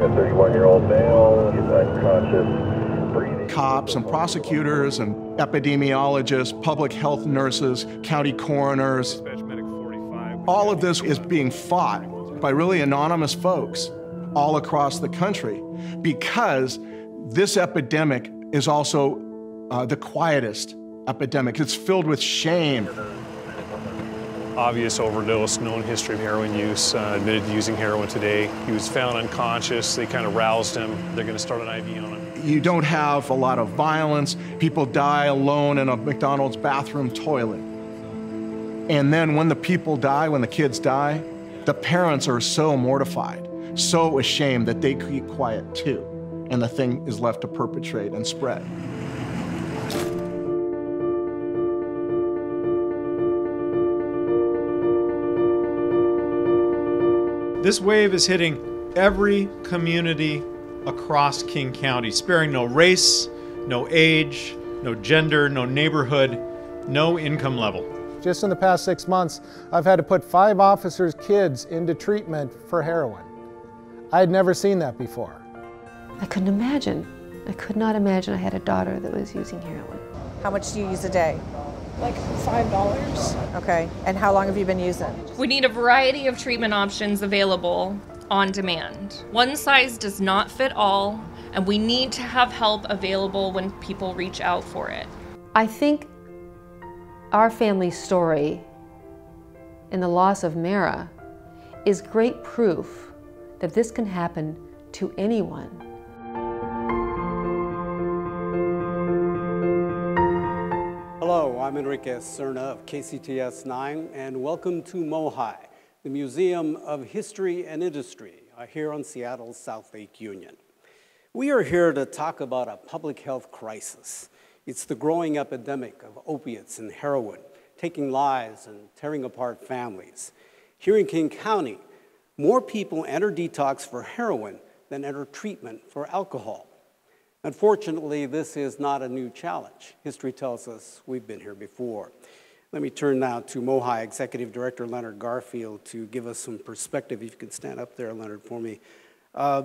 A 31-year-old male, he's unconscious. Cops and prosecutors and epidemiologists, public health nurses, county coroners. All of this is being fought by really anonymous folks all across the country because this epidemic is also uh, the quietest epidemic. It's filled with shame. Obvious overdose, known history of heroin use, uh, admitted to using heroin today. He was found unconscious. They kind of roused him. They're going to start an IV on him. You don't have a lot of violence. People die alone in a McDonald's bathroom toilet. And then when the people die, when the kids die, the parents are so mortified, so ashamed that they keep quiet too. And the thing is left to perpetrate and spread. This wave is hitting every community across King County, sparing no race, no age, no gender, no neighborhood, no income level. Just in the past six months, I've had to put five officers' kids into treatment for heroin. I had never seen that before. I couldn't imagine. I could not imagine I had a daughter that was using heroin. How much do you use a day? Like $5. Okay. And how long have you been using? We need a variety of treatment options available on demand. One size does not fit all, and we need to have help available when people reach out for it. I think our family story and the loss of Marah is great proof that this can happen to anyone. I'm Enrique Cerna of KCTS 9, and welcome to MOHAI, the Museum of History and Industry, uh, here on Seattle's South Lake Union. We are here to talk about a public health crisis. It's the growing epidemic of opiates and heroin, taking lives and tearing apart families. Here in King County, more people enter detox for heroin than enter treatment for alcohol. Unfortunately, this is not a new challenge. History tells us we've been here before. Let me turn now to Mohai Executive Director Leonard Garfield to give us some perspective. If you could stand up there, Leonard, for me. Uh,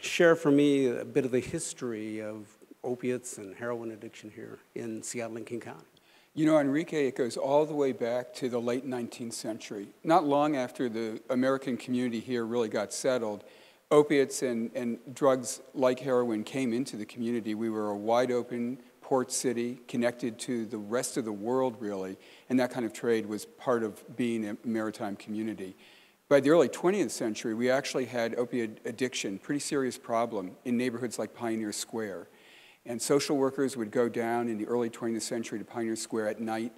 share for me a bit of the history of opiates and heroin addiction here in Seattle and King County. You know, Enrique, it goes all the way back to the late 19th century. Not long after the American community here really got settled, opiates and, and drugs like heroin came into the community. We were a wide open port city connected to the rest of the world, really, and that kind of trade was part of being a maritime community. By the early 20th century, we actually had opiate addiction, pretty serious problem, in neighborhoods like Pioneer Square. And social workers would go down in the early 20th century to Pioneer Square at night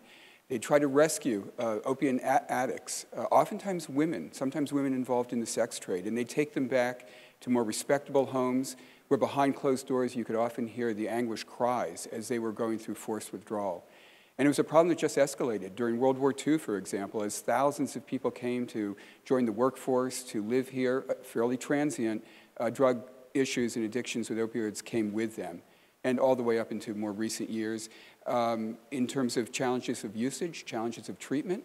they try to rescue uh, opium addicts, uh, oftentimes women, sometimes women involved in the sex trade, and they take them back to more respectable homes where behind closed doors you could often hear the anguish cries as they were going through forced withdrawal. And it was a problem that just escalated. During World War II, for example, as thousands of people came to join the workforce, to live here, uh, fairly transient, uh, drug issues and addictions with opioids came with them and all the way up into more recent years um, in terms of challenges of usage, challenges of treatment,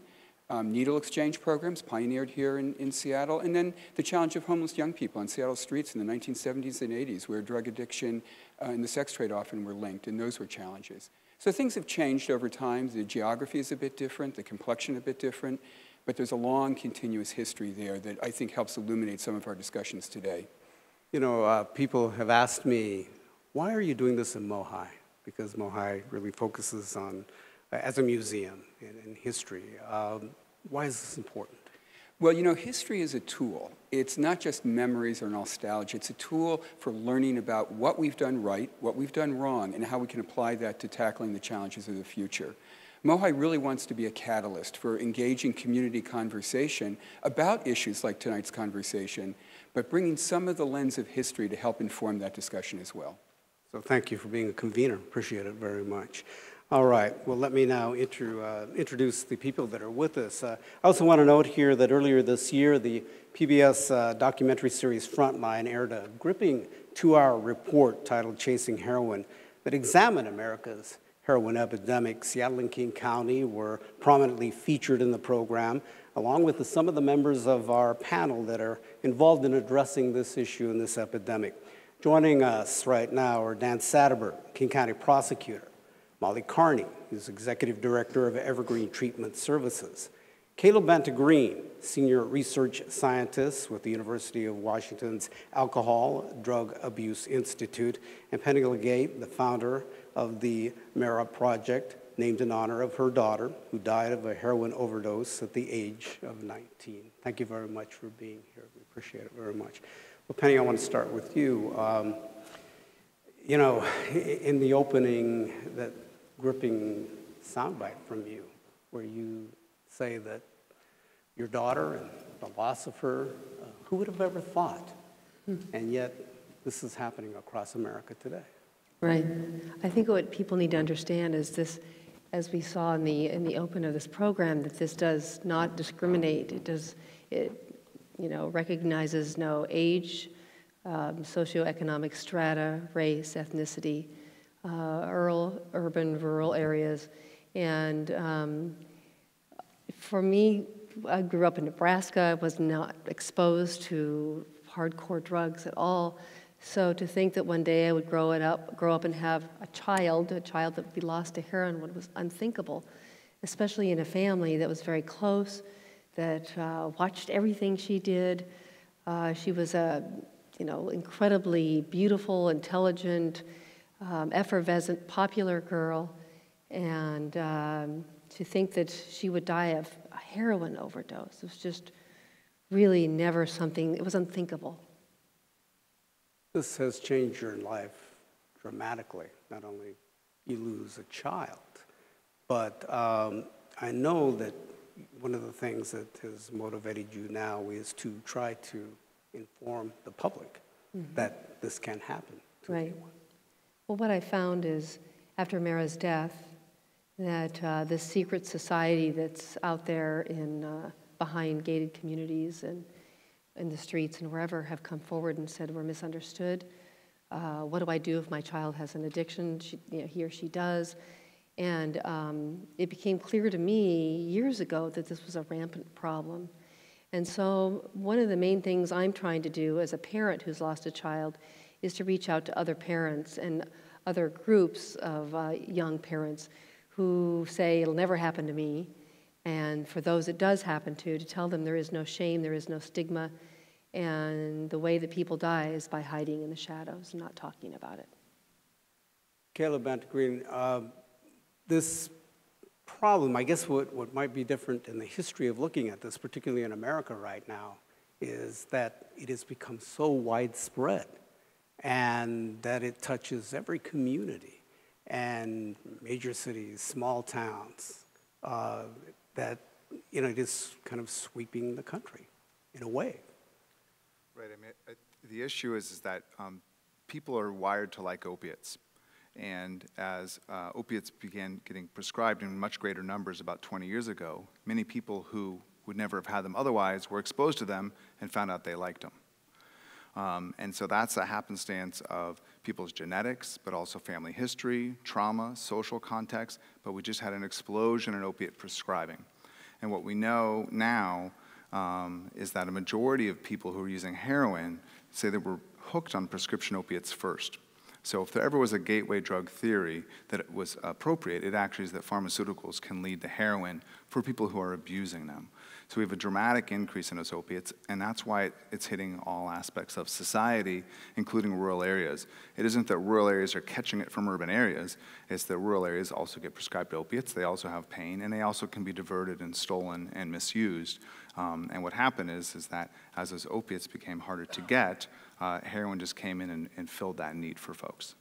um, needle exchange programs pioneered here in, in Seattle, and then the challenge of homeless young people on Seattle streets in the 1970s and 80s, where drug addiction uh, and the sex trade often were linked, and those were challenges. So things have changed over time. The geography is a bit different, the complexion a bit different, but there's a long, continuous history there that I think helps illuminate some of our discussions today. You know, uh, people have asked me, why are you doing this in MOHAI? Because MOHAI really focuses on, uh, as a museum in history. Um, why is this important? Well, you know, history is a tool. It's not just memories or nostalgia. It's a tool for learning about what we've done right, what we've done wrong, and how we can apply that to tackling the challenges of the future. MOHAI really wants to be a catalyst for engaging community conversation about issues like tonight's conversation, but bringing some of the lens of history to help inform that discussion as well. So thank you for being a convener. Appreciate it very much. All right, well, let me now intro, uh, introduce the people that are with us. Uh, I also want to note here that earlier this year, the PBS uh, documentary series Frontline aired a gripping two hour report titled Chasing Heroin that examined America's heroin epidemic. Seattle and King County were prominently featured in the program, along with the, some of the members of our panel that are involved in addressing this issue and this epidemic. Joining us right now are Dan Satterberg, King County prosecutor, Molly Carney, who's executive director of Evergreen Treatment Services, Caleb Banta-Green, senior research scientist with the University of Washington's Alcohol Drug Abuse Institute, and Penny Legate, the founder of the Marah Project, named in honor of her daughter, who died of a heroin overdose at the age of 19. Thank you very much for being here. We appreciate it very much. Well, Penny, I want to start with you. Um, you know, in the opening, that gripping soundbite from you, where you say that your daughter and the loss uh, who would have ever thought? Hmm. And yet, this is happening across America today. Right. I think what people need to understand is this, as we saw in the in the open of this program, that this does not discriminate. It does, it, you know, recognizes no age, um, socioeconomic strata, race, ethnicity, uh, rural, urban, rural areas, and um, for me, I grew up in Nebraska. I was not exposed to hardcore drugs at all. So to think that one day I would grow it up, grow up and have a child, a child that would be lost to heroin, was unthinkable, especially in a family that was very close, that uh, watched everything she did. Uh, she was a, you know, incredibly beautiful, intelligent, um, effervescent, popular girl, and um, to think that she would die of a heroin overdose was just really never something, it was unthinkable. This has changed your life dramatically. Not only you lose a child, but um, I know that one of the things that has motivated you now is to try to inform the public mm-hmm. that this can happen to right. anyone. Well, what I found is after Marah's death, that uh, the secret society that's out there in uh, behind gated communities and in the streets and wherever have come forward and said we're misunderstood. Uh, what do I do if my child has an addiction? She, you know, he or she does. And um, it became clear to me years ago that this was a rampant problem. And so, one of the main things I'm trying to do as a parent who's lost a child is to reach out to other parents and other groups of uh, young parents who say it'll never happen to me, and for those it does happen to, to tell them there is no shame, there is no stigma, and the way that people die is by hiding in the shadows and not talking about it. Caleb Banta-Green, uh, this problem, I guess what, what might be different in the history of looking at this, particularly in America right now, is that it has become so widespread and that it touches every community and major cities, small towns, uh, that you know it is kind of sweeping the country in a way. Right. I mean, I, the issue is is that um, people are wired to like opiates, and as uh, opiates began getting prescribed in much greater numbers about 20 years ago, many people who would never have had them otherwise were exposed to them and found out they liked them. Um, and so that's a happenstance of people's genetics, but also family history, trauma, social context, but we just had an explosion in opiate prescribing. And what we know now um, is that a majority of people who are using heroin say they were hooked on prescription opiates first. So if there ever was a gateway drug theory that was appropriate, it actually is that pharmaceuticals can lead to heroin for people who are abusing them. So we have a dramatic increase in those opiates, and that's why it's hitting all aspects of society, including rural areas. It isn't that rural areas are catching it from urban areas, it's that rural areas also get prescribed opiates, they also have pain, and they also can be diverted and stolen and misused. Um, and what happened is, is that as those opiates became harder to get, uh, heroin just came in and, and filled that need for folks.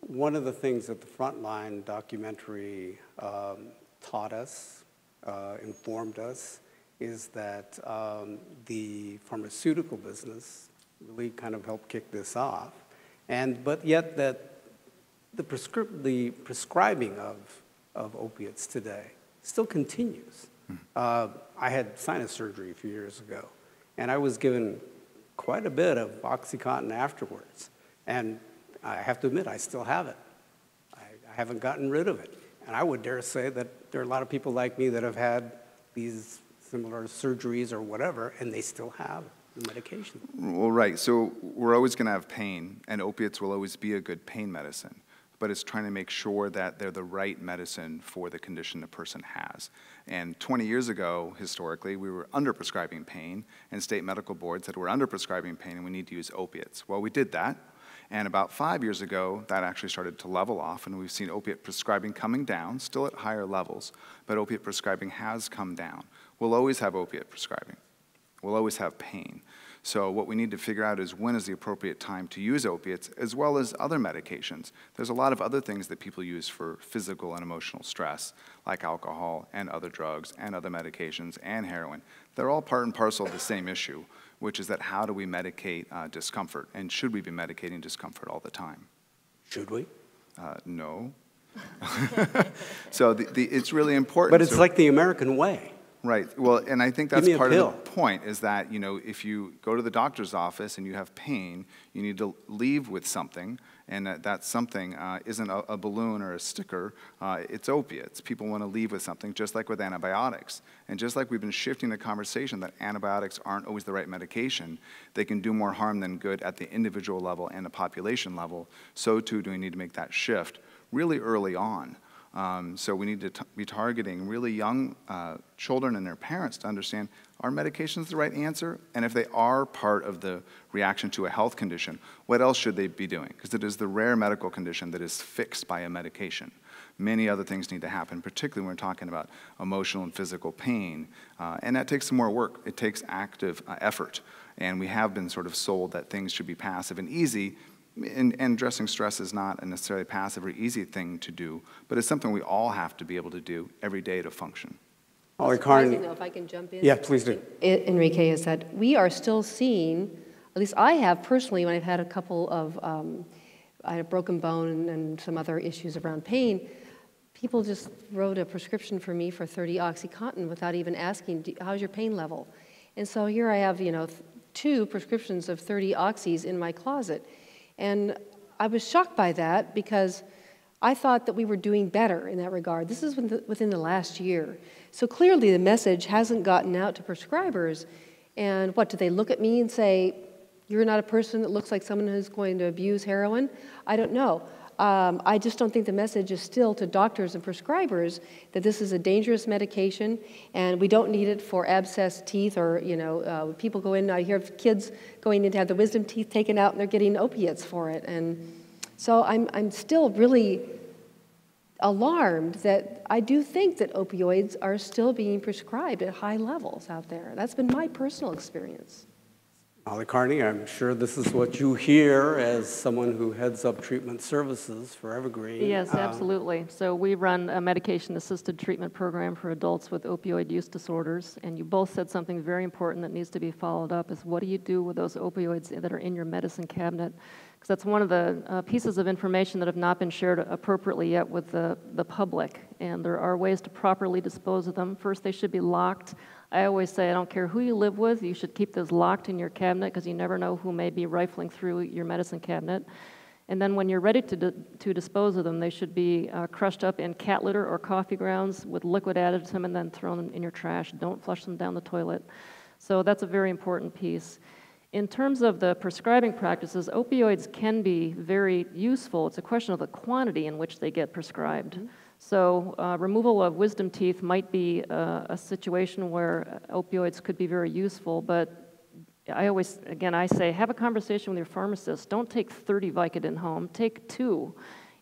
One of the things that the Frontline documentary um, taught us, uh, informed us, is that um, the pharmaceutical business really kind of helped kick this off, and but yet that the, prescri- the prescribing of, of opiates today still continues. Mm. Uh, I had sinus surgery a few years ago, and I was given quite a bit of OxyContin afterwards, and I have to admit I still have it. I, I haven't gotten rid of it. And I would dare say that there are a lot of people like me that have had these similar surgeries or whatever, and they still have the medication. Well, right. So we're always going to have pain, and opiates will always be a good pain medicine. But it's trying to make sure that they're the right medicine for the condition the person has. And 20 years ago, historically, we were underprescribing pain, and state medical boards said we're underprescribing pain and we need to use opiates. Well, we did that. And about five years ago, that actually started to level off, and we've seen opiate prescribing coming down, still at higher levels, but opiate prescribing has come down. We'll always have opiate prescribing. We'll always have pain. So what we need to figure out is when is the appropriate time to use opiates as well as other medications. There's a lot of other things that people use for physical and emotional stress, like alcohol and other drugs and other medications and heroin. They're all part and parcel of the same issue, which is that how do we medicate uh, discomfort and should we be medicating discomfort all the time? Should we? Uh, no. so the, the, it's really important. But it's so, like the American way. Right. Well, and I think that's part of the point is that, you know, if you go to the doctor's office and you have pain, you need to leave with something, and that, that something uh, isn't a, a, balloon or a sticker, uh, it's opiates. People want to leave with something, just like with antibiotics. And just like we've been shifting the conversation that antibiotics aren't always the right medication, they can do more harm than good at the individual level and the population level, so too do we need to make that shift really early on. Um, so we need to be targeting really young uh, children and their parents to understand are medications the right answer? And if they are part of the reaction to a health condition, what else should they be doing? Because it is the rare medical condition that is fixed by a medication. Many other things need to happen, particularly when we're talking about emotional and physical pain. Uh, and that takes some more work. It takes active uh, effort. And we have been sort of sold that things should be passive and easy and, and, addressing stress is not a necessarily passive or easy thing to do, but it's something we all have to be able to do every day to function. Molly Carney. Though, if I can jump in. Yeah, please do. Enrique, is that we are still seeing, at least I have personally, when I've had a couple of, um, I had a broken bone and some other issues around pain, people just wrote a prescription for me for 30 Oxycontin without even asking, how's your pain level? And so here I have, you know, two prescriptions of 30 oxys in my closet. And I was shocked by that because I thought that we were doing better in that regard. This is within the last year. So clearly the message hasn't gotten out to prescribers. And what, do they look at me and say, you're not a person that looks like someone who's going to abuse heroin? I don't know. Um, I just don't think the message is still to doctors and prescribers that this is a dangerous medication and we don't need it for abscessed teeth or, you know, uh, people go in, I hear of kids going in to have the wisdom teeth taken out and they're getting opiates for it. And so I'm, I'm still really alarmed that I do think that opioids are still being prescribed at high levels out there. That's been my personal experience. Molly Carney, I'm sure this is what you hear as someone who heads up treatment services for Evergreen. Yes, um, absolutely. So we run a medication-assisted treatment program for adults with opioid use disorders, and you both said something very important that needs to be followed up is what do you do with those opioids that are in your medicine cabinet? Because that's one of the uh, pieces of information that have not been shared appropriately yet with the, the public, and there are ways to properly dispose of them. First, they should be locked I always say, I don't care who you live with, you should keep those locked in your cabinet because you never know who may be rifling through your medicine cabinet. And then when you're ready to, di to dispose of them, they should be uh, crushed up in cat litter or coffee grounds with liquid added to them and then thrown in your trash. Don't flush them down the toilet. So that's a very important piece. In terms of the prescribing practices, opioids can be very useful. It's a question of the quantity in which they get prescribed. Mm -hmm. So uh, removal of wisdom teeth might be uh, a situation where opioids could be very useful, but I always, again, I say, have a conversation with your pharmacist. Don't take 30 Vicodin home, take two.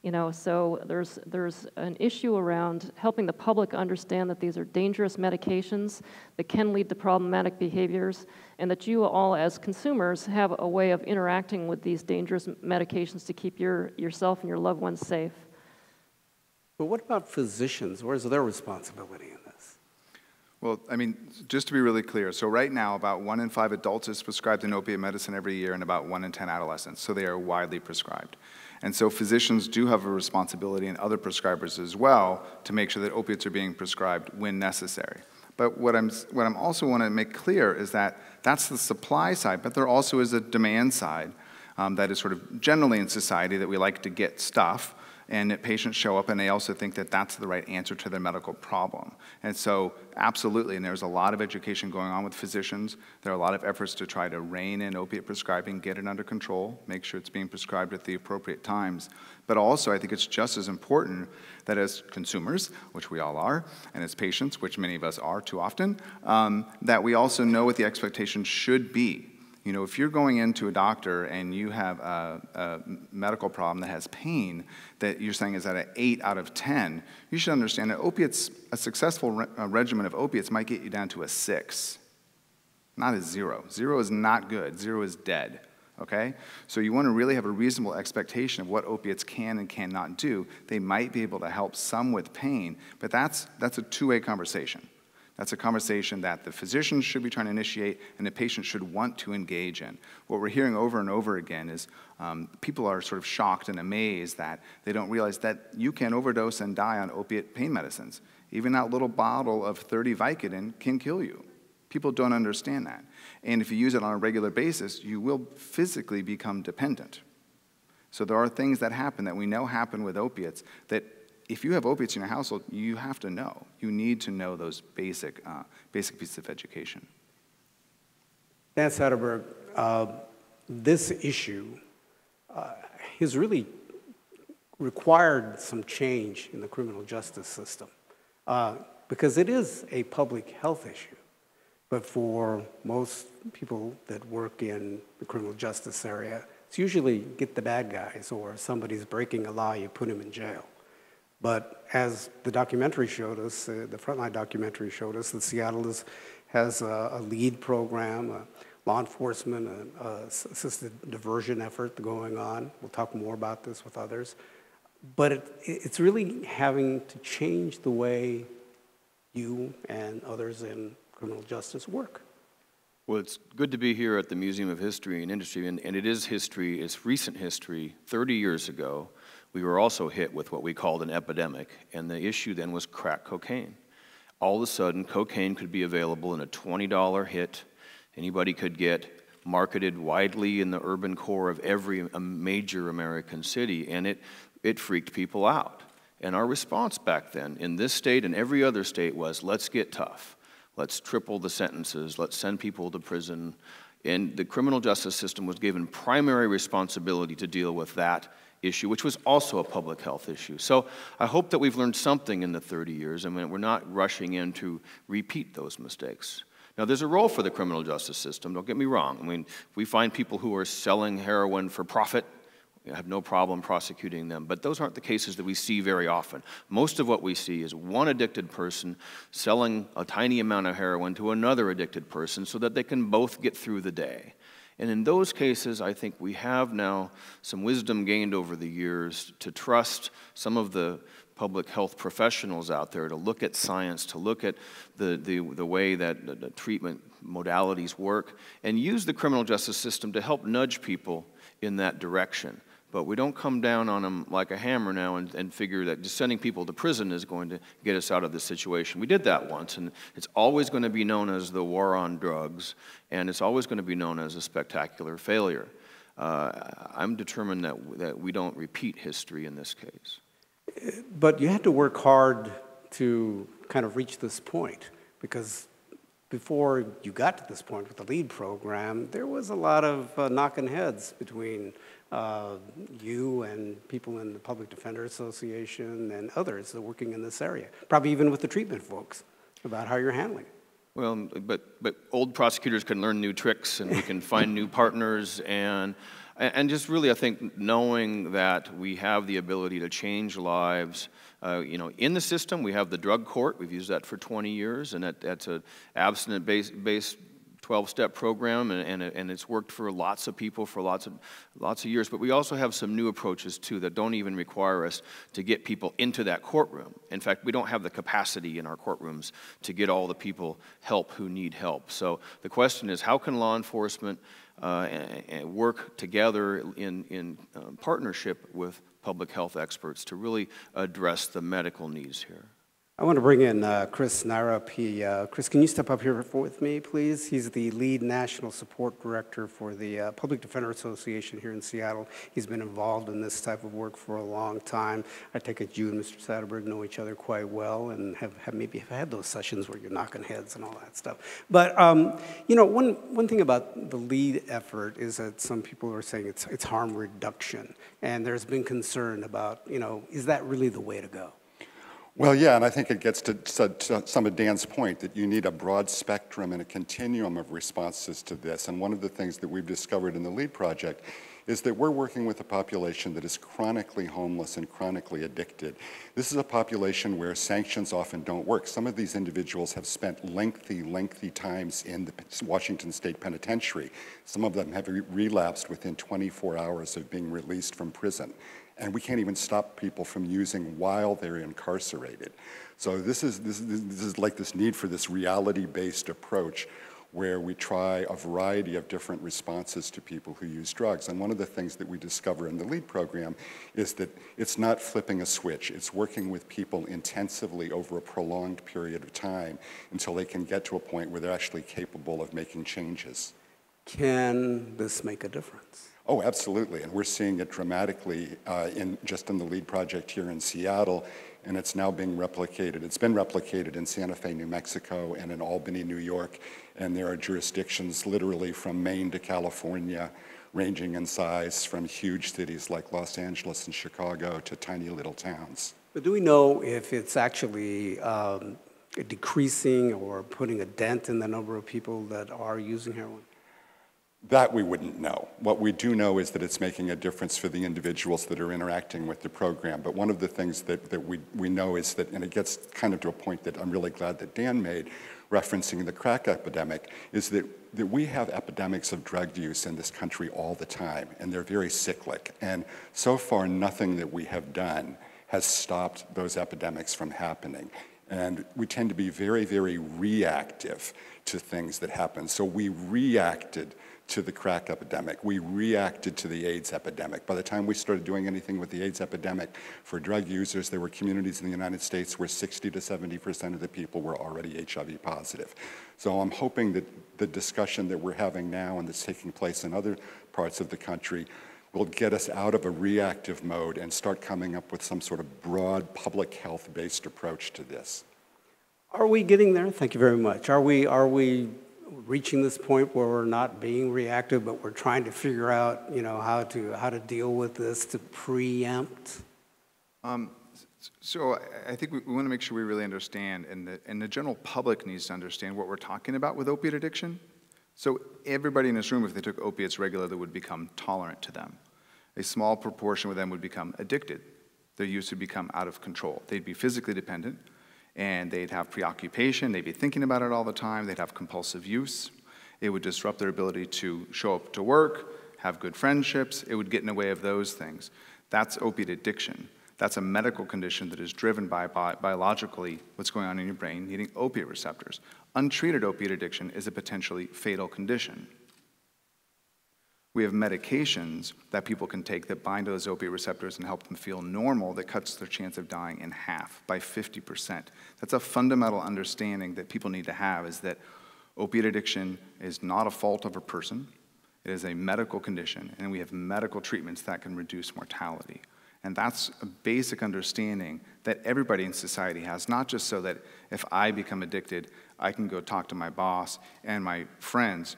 You know, so there's, there's an issue around helping the public understand that these are dangerous medications that can lead to problematic behaviors, and that you all, as consumers, have a way of interacting with these dangerous medications to keep your, yourself and your loved ones safe. But what about physicians? Where's their responsibility in this? Well, I mean, just to be really clear, so right now about one in five adults is prescribed an opiate medicine every year and about one in 10 adolescents, so they are widely prescribed. And so physicians do have a responsibility and other prescribers as well to make sure that opiates are being prescribed when necessary. But what I'm, what I'm also want to make clear is that that's the supply side, but there also is a demand side um, that is sort of generally in society that we like to get stuff and patients show up and they also think that that's the right answer to their medical problem. And so, absolutely, and there's a lot of education going on with physicians. There are a lot of efforts to try to rein in opiate prescribing, get it under control, make sure it's being prescribed at the appropriate times. But also, I think it's just as important that as consumers, which we all are, and as patients, which many of us are too often, um, that we also know what the expectations should be you know, if you're going into a doctor and you have a, a, medical problem that has pain that you're saying is at an 8 out of 10, you should understand that opiates, a successful re regimen of opiates might get you down to a 6, not a 0. 0 is not good, 0 is dead. Okay? So you want to really have a reasonable expectation of what opiates can and cannot do. They might be able to help some with pain, but that's, that's a two way conversation. That's a conversation that the physician should be trying to initiate and the patient should want to engage in. What we're hearing over and over again is um, people are sort of shocked and amazed that they don't realize that you can overdose and die on opiate pain medicines. Even that little bottle of 30 Vicodin can kill you. People don't understand that. And if you use it on a regular basis, you will physically become dependent. So there are things that happen that we know happen with opiates that if you have opiates in your household, you have to know. You need to know those basic, uh, basic pieces of education. Dan Satterberg, uh, this issue uh, has really required some change in the criminal justice system uh, because it is a public health issue. But for most people that work in the criminal justice area, it's usually get the bad guys or somebody's breaking a law, you put him in jail. But as the documentary showed us, uh, the Frontline documentary showed us, that Seattle is, has a, a, LEAD program, a law enforcement, a, a assisted diversion effort going on. We'll talk more about this with others. But it, it's really having to change the way you and others in criminal justice work. Well, it's good to be here at the Museum of History and Industry, and, and it is history, it's recent history. 30 years ago, we were also hit with what we called an epidemic, and the issue then was crack cocaine. All of a sudden, cocaine could be available in a $20 hit. Anybody could get marketed widely in the urban core of every major American city, and it, it freaked people out. And our response back then in this state and every other state was let's get tough. Let's triple the sentences. Let's send people to prison. And the criminal justice system was given primary responsibility to deal with that issue, which was also a public health issue. So I hope that we've learned something in the 30 years and we're not rushing in to repeat those mistakes. Now, there's a role for the criminal justice system, don't get me wrong. I mean, if we find people who are selling heroin for profit, I have no problem prosecuting them, but those aren't the cases that we see very often. Most of what we see is one addicted person selling a tiny amount of heroin to another addicted person so that they can both get through the day. And in those cases, I think we have now some wisdom gained over the years to trust some of the public health professionals out there to look at science, to look at the, the, the way that the, the treatment modalities work, and use the criminal justice system to help nudge people in that direction. But we don't come down on them like a hammer now and, and figure that just sending people to prison is going to get us out of this situation. We did that once, and it's always going to be known as the war on drugs, and it's always going to be known as a spectacular failure. Uh, I'm determined that, that we don't repeat history in this case. But you had to work hard to kind of reach this point because before you got to this point with the LEAD program, there was a lot of uh, knocking heads between uh, you and people in the Public Defender Association and others that are working in this area, probably even with the treatment folks, about how you're handling it. Well, but, but old prosecutors can learn new tricks and we can find new partners and, and just really, I think, knowing that we have the ability to change lives uh, you know, in the system, we have the drug court. We've used that for 20 years, and that, that's an abstinence-based 12 step program, and, and, and, it's worked for lots of people for lots of, lots of years. But we also have some new approaches, too, that don't even require us to get people into that courtroom. In fact, we don't have the capacity in our courtrooms to get all the people help who need help. So the question is how can law enforcement uh, and, and work together in, in um, partnership with public health experts to really address the medical needs here? I want to bring in uh, Chris Nyrop. He, uh, Chris, can you step up here with me, please? He's the lead national support director for the uh, Public Defender Association here in Seattle. He's been involved in this type of work for a long time. I take it you and Mr. Satterberg know each other quite well and have, have maybe have had those sessions where you're knocking heads and all that stuff. But, um, you know, one, one thing about the LEAD effort is that some people are saying it's, it's harm reduction. And there's been concern about, you know, is that really the way to go? Well, yeah, and I think it gets to, to, some of Dan's point that you need a broad spectrum and a continuum of responses to this. And one of the things that we've discovered in the LEAD project is that we're working with a population that is chronically homeless and chronically addicted. This is a population where sanctions often don't work. Some of these individuals have spent lengthy, lengthy times in the Washington State Penitentiary. Some of them have re relapsed within 24 hours of being released from prison and we can't even stop people from using while they're incarcerated. So this is, this, this is like this need for this reality-based approach where we try a variety of different responses to people who use drugs. And one of the things that we discover in the LEAD program is that it's not flipping a switch. It's working with people intensively over a prolonged period of time until they can get to a point where they're actually capable of making changes. Can this make a difference? Oh, absolutely, and we're seeing it dramatically uh, in just in the LEAD project here in Seattle, and it's now being replicated. It's been replicated in Santa Fe, New Mexico, and in Albany, New York, and there are jurisdictions literally from Maine to California, ranging in size from huge cities like Los Angeles and Chicago to tiny little towns. But do we know if it's actually um, decreasing or putting a dent in the number of people that are using heroin? That we wouldn't know. What we do know is that it's making a difference for the individuals that are interacting with the program. But one of the things that, that we, we know is that, and it gets kind of to a point that I'm really glad that Dan made, referencing the crack epidemic, is that, that we have epidemics of drug use in this country all the time, and they're very cyclic. And so far, nothing that we have done has stopped those epidemics from happening. And we tend to be very, very reactive to things that happen. So we reacted to the crack epidemic. We reacted to the AIDS epidemic. By the time we started doing anything with the AIDS epidemic for drug users, there were communities in the United States where 60 to 70% of the people were already HIV positive. So I'm hoping that the discussion that we're having now and that's taking place in other parts of the country will get us out of a reactive mode and start coming up with some sort of broad public health-based approach to this. Are we getting there? Thank you very much. Are we, are we reaching this point where we're not being reactive, but we're trying to figure out, you know, how to how to deal with this to preempt? Um, so I think we, we want to make sure we really understand, and the, and the general public needs to understand what we're talking about with opiate addiction. So everybody in this room, if they took opiates regularly, would become tolerant to them. A small proportion of them would become addicted. Their use would become out of control. They'd be physically dependent, and they'd have preoccupation, they'd be thinking about it all the time, they'd have compulsive use. It would disrupt their ability to show up to work, have good friendships, it would get in the way of those things. That's opiate addiction. That's a medical condition that is driven by bi biologically what's going on in your brain, needing opiate receptors. Untreated opiate addiction is a potentially fatal condition. We have medications that people can take that bind to those opiate receptors and help them feel normal that cuts their chance of dying in half by 50%. That's a fundamental understanding that people need to have is that opiate addiction is not a fault of a person. It is a medical condition, and we have medical treatments that can reduce mortality. And that's a basic understanding that everybody in society has, not just so that if I become addicted, I can go talk to my boss and my friends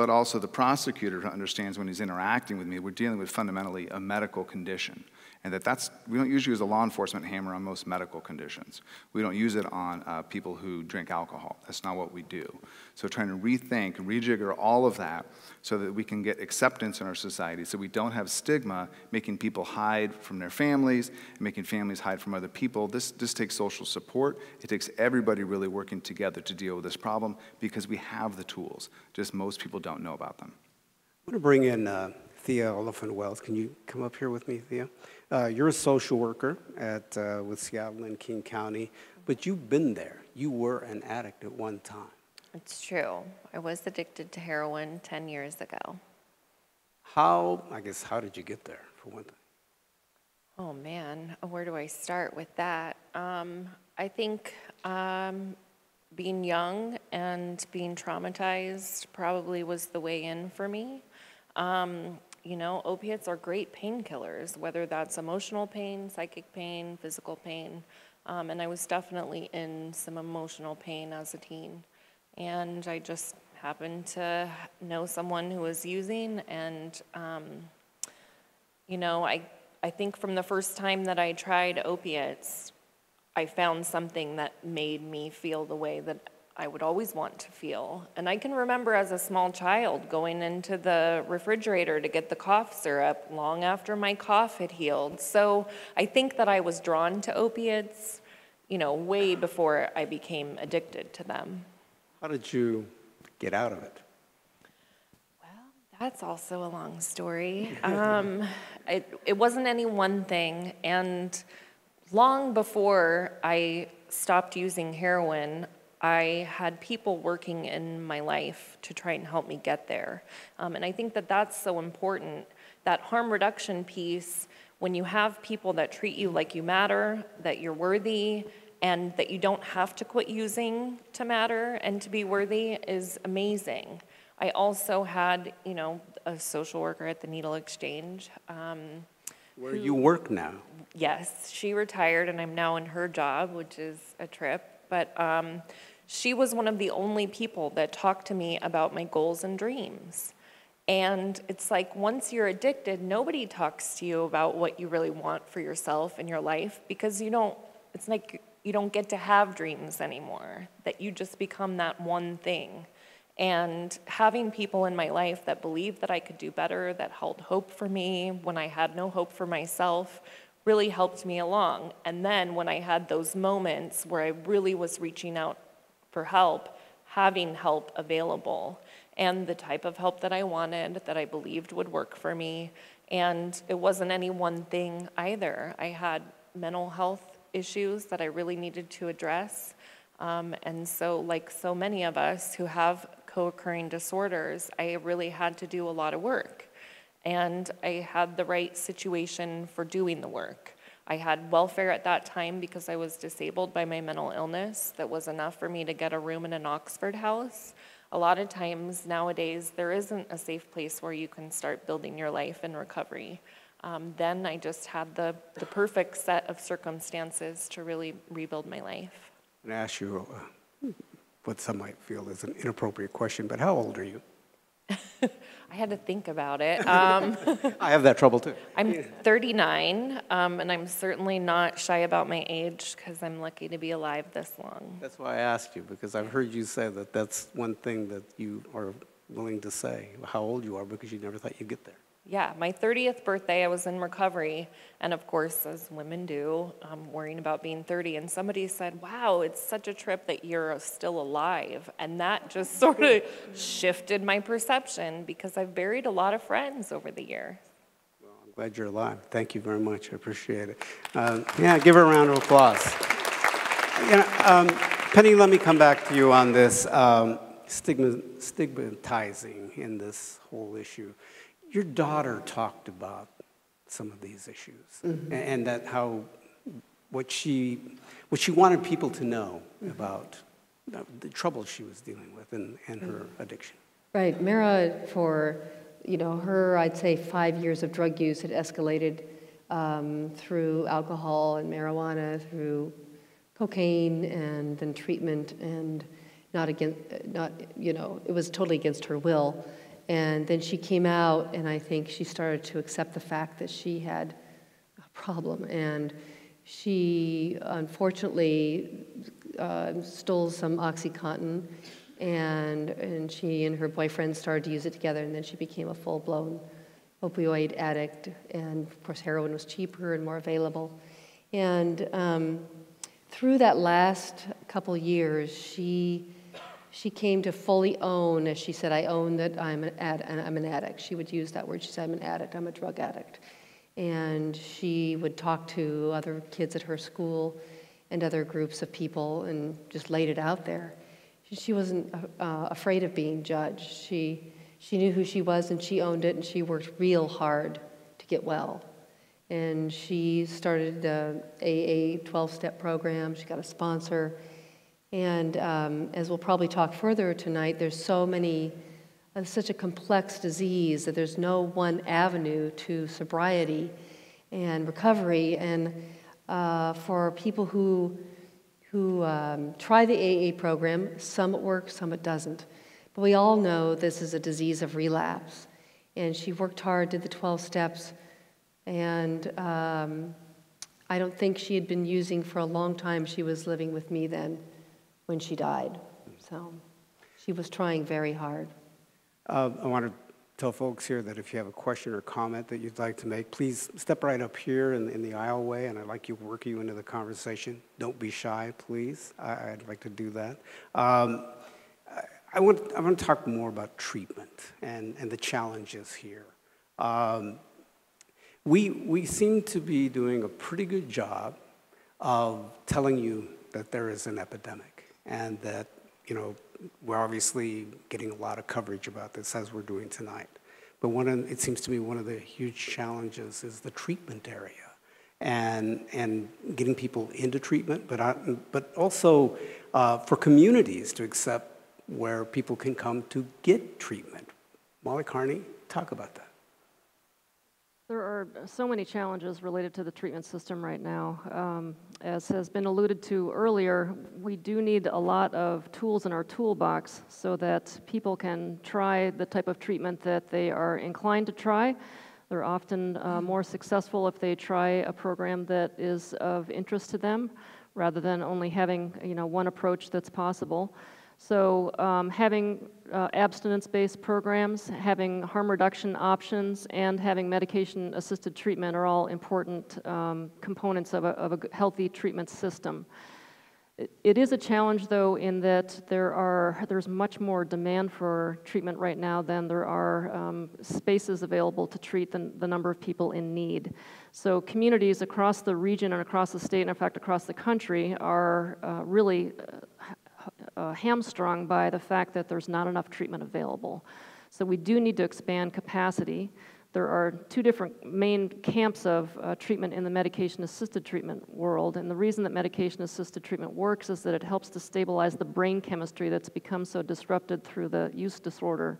but also the prosecutor who understands when he's interacting with me, we're dealing with fundamentally a medical condition and that that's, we don't usually use a law enforcement hammer on most medical conditions. We don't use it on uh, people who drink alcohol. That's not what we do. So trying to rethink, rejigger all of that so that we can get acceptance in our society, so we don't have stigma making people hide from their families, making families hide from other people. This, this takes social support. It takes everybody really working together to deal with this problem because we have the tools, just most people don't know about them. I want to bring in uh, Thea Oliphant Wells. Can you come up here with me, Thea? Uh, you're a social worker at, uh, with Seattle and King County, but you've been there. You were an addict at one time. It's true. I was addicted to heroin 10 years ago. How, I guess, how did you get there, for one thing? Oh man, where do I start with that? Um, I think um, being young and being traumatized probably was the way in for me. Um, you know, opiates are great painkillers, whether that's emotional pain, psychic pain, physical pain. Um, and I was definitely in some emotional pain as a teen. And I just happened to know someone who was using, and, um, you know, I, I think from the first time that I tried opiates, I found something that made me feel the way that I would always want to feel. And I can remember as a small child going into the refrigerator to get the cough syrup long after my cough had healed. So I think that I was drawn to opiates, you know, way before I became addicted to them. How did you get out of it? Well, that's also a long story. Um, it, it wasn't any one thing. And long before I stopped using heroin, I had people working in my life to try and help me get there. Um, and I think that that's so important. That harm reduction piece, when you have people that treat you like you matter, that you're worthy, and that you don't have to quit using to matter and to be worthy is amazing. I also had, you know, a social worker at the Needle Exchange. Um, Where who, you work now? Yes, she retired and I'm now in her job, which is a trip. But um, she was one of the only people that talked to me about my goals and dreams. And it's like once you're addicted, nobody talks to you about what you really want for yourself and your life because you don't, it's like you don't get to have dreams anymore, that you just become that one thing. And having people in my life that believed that I could do better, that held hope for me when I had no hope for myself, really helped me along. And then when I had those moments where I really was reaching out for help, having help available and the type of help that I wanted, that I believed would work for me. And it wasn't any one thing either. I had mental health issues that I really needed to address. Um, and so, like so many of us who have co occurring disorders, I really had to do a lot of work. And I had the right situation for doing the work. I had welfare at that time because I was disabled by my mental illness that was enough for me to get a room in an Oxford house. A lot of times nowadays, there isn't a safe place where you can start building your life in recovery. Um, then I just had the, the perfect set of circumstances to really rebuild my life. To ask you uh, what some might feel is an inappropriate question, but how old are you? I had to think about it. Um, I have that trouble too. I'm 39, um, and I'm certainly not shy about my age because I'm lucky to be alive this long. That's why I asked you because I've heard you say that that's one thing that you are willing to say, how old you are, because you never thought you'd get there. Yeah, my 30th birthday, I was in recovery, and of course, as women do, I'm worrying about being 30. And somebody said, Wow, it's such a trip that you're still alive. And that just sort of shifted my perception because I've buried a lot of friends over the year. Well, I'm glad you're alive. Thank you very much. I appreciate it. Um, yeah, give her a round of applause. You know, um, Penny, let me come back to you on this um, stigma, stigmatizing in this whole issue. Your daughter talked about some of these issues mm-hmm. and that how what she what she wanted people to know mm-hmm. about the trouble she was dealing with and, and her mm-hmm. addiction. Right, Marah for you know her I'd say five years of drug use had escalated um, through alcohol and marijuana, through cocaine and then treatment and not against not you know it was totally against her will. And then she came out, and I think she started to accept the fact that she had a problem. And she unfortunately uh, stole some Oxycontin, and, and she and her boyfriend started to use it together, and then she became a full blown opioid addict. And of course, heroin was cheaper and more available. And um, through that last couple years, she she came to fully own, as she said, I own that I'm an, ad, I'm an addict. She would use that word. She said, I'm an addict, I'm a drug addict. And she would talk to other kids at her school and other groups of people and just laid it out there. She wasn't uh, afraid of being judged. She, she knew who she was and she owned it and she worked real hard to get well. And she started the AA 12 step program. She got a sponsor. And um, as we'll probably talk further tonight, there's so many, uh, such a complex disease that there's no one avenue to sobriety and recovery. And uh, for people who, who um, try the AA program, some it works, some it doesn't. But we all know this is a disease of relapse. And she worked hard, did the 12 steps, and um, I don't think she had been using for a long time. She was living with me then when she died. So she was trying very hard. Uh, I want to tell folks here that if you have a question or comment that you'd like to make, please step right up here in, in the aisleway, and I'd like to work you into the conversation. Don't be shy, please. I, would like to do that. Um, I, I, want, I want to talk more about treatment and, and the challenges here. Um, we, we seem to be doing a pretty good job of telling you that there is an epidemic and that, you know, we're obviously getting a lot of coverage about this as we're doing tonight. But one of, it seems to me one of the huge challenges is the treatment area and, and getting people into treatment, but, I, but also uh, for communities to accept where people can come to get treatment. Molly Carney, talk about that. There are so many challenges related to the treatment system right now. Um, as has been alluded to earlier, we do need a lot of tools in our toolbox so that people can try the type of treatment that they are inclined to try. They're often uh, more successful if they try a program that is of interest to them rather than only having you know, one approach that's possible. So um, having uh, abstinence-based programs, having harm reduction options, and having medication-assisted treatment are all important um, components of a, of a, healthy treatment system. It, is a challenge, though, in that there are there's much more demand for treatment right now than there are um, spaces available to treat the, the number of people in need. So communities across the region and across the state, and in fact across the country, are uh, really uh, hamstrung by the fact that there's not enough treatment available. So we do need to expand capacity. There are two different main camps of uh, treatment in the medication assisted treatment world. And the reason that medication assisted treatment works is that it helps to stabilize the brain chemistry that's become so disrupted through the use disorder.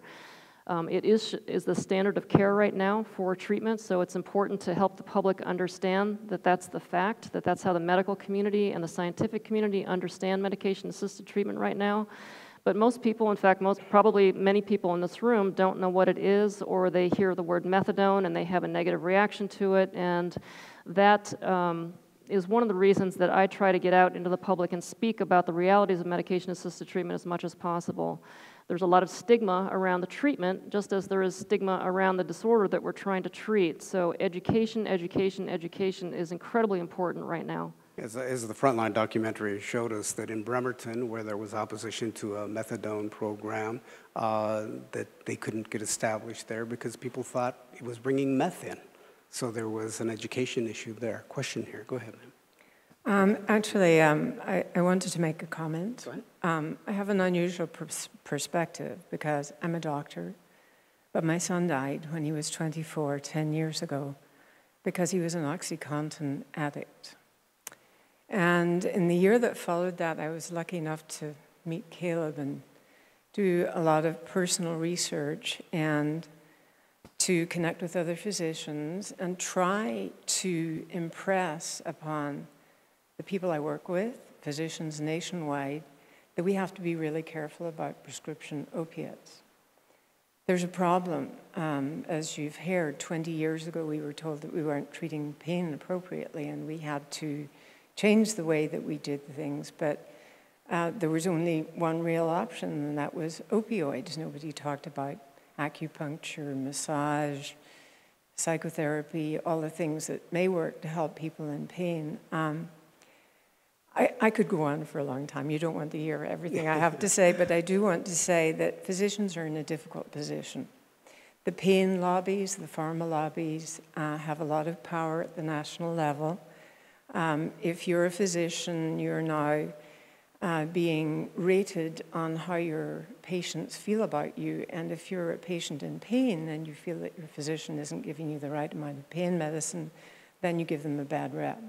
Um, it is, is the standard of care right now for treatment, so it's important to help the public understand that that's the fact, that that's how the medical community and the scientific community understand medication-assisted treatment right now. But most people, in fact, most probably many people in this room don't know what it is, or they hear the word methadone and they have a negative reaction to it, and that um, is one of the reasons that I try to get out into the public and speak about the realities of medication-assisted treatment as much as possible. There's a lot of stigma around the treatment, just as there is stigma around the disorder that we're trying to treat. So education, education, education is incredibly important right now. As, as, the Frontline documentary showed us, that in Bremerton, where there was opposition to a methadone program, uh, that they couldn't get established there because people thought it was bringing meth in. So there was an education issue there. Question here, go ahead, ma'am. Um, actually, um, I, I, wanted to make a comment. Um, I have an unusual pers perspective because I'm a doctor, but my son died when he was 24, 10 years ago, because he was an OxyContin addict. And in the year that followed that, I was lucky enough to meet Caleb and do a lot of personal research and to connect with other physicians and try to impress upon the people I work with, physicians nationwide, that we have to be really careful about prescription opiates. There's a problem. Um, as you've heard, 20 years ago we were told that we weren't treating pain appropriately and we had to change the way that we did things. But uh, there was only one real option, and that was opioids. Nobody talked about acupuncture, massage, psychotherapy, all the things that may work to help people in pain. Um, I, I, could go on for a long time. You don't want to hear everything I have to say, but I do want to say that physicians are in a difficult position. The pain lobbies, the pharma lobbies uh, have a lot of power at the national level. Um, if you're a physician, you're now uh, being rated on how your patients feel about you. And if you're a patient in pain and you feel that your physician isn't giving you the right amount of pain medicine, then you give them a bad rep.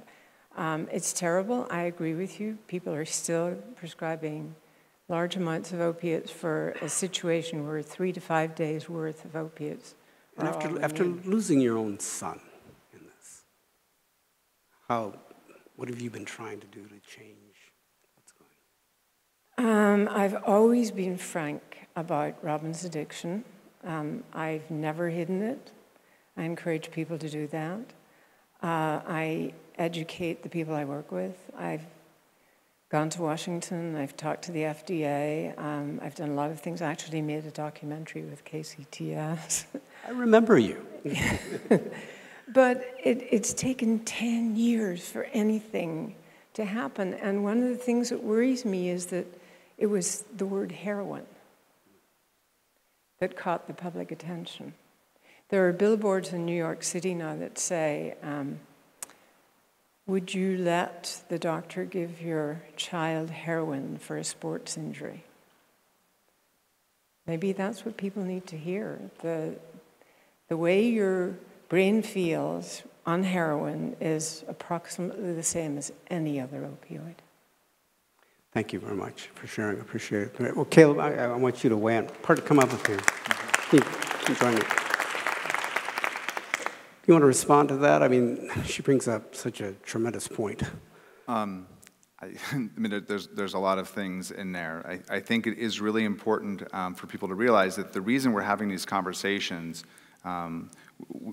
Um, it's terrible. I agree with you. People are still prescribing large amounts of opiates for a situation where three to five days worth of opiates. And after, after losing your own son in this, how, what have you been trying to do to change what's going on? Um, I've always been frank about Robin's addiction. Um, I've never hidden it. I encourage people to do that. Uh, I educate the people I work with. I've gone to Washington, I've talked to the FDA, um, I've done a lot of things. I actually made a documentary with KCTS. I remember you. but it, it's taken 10 years for anything to happen. And one of the things that worries me is that it was the word heroin that caught the public attention. There are billboards in New York City now that say, um, would you let the doctor give your child heroin for a sports injury? Maybe that's what people need to hear. The, the way your brain feels on heroin is approximately the same as any other opioid. Thank you very much for sharing. I appreciate it. Well, Caleb, I, I want you to weigh in. Part to come up with here. Mm-hmm. Keep, keep joining you want to respond to that? I mean, she brings up such a tremendous point. Um, I, I, mean, there's, there's a lot of things in there. I, I think it is really important um, for people to realize that the reason we're having these conversations, um,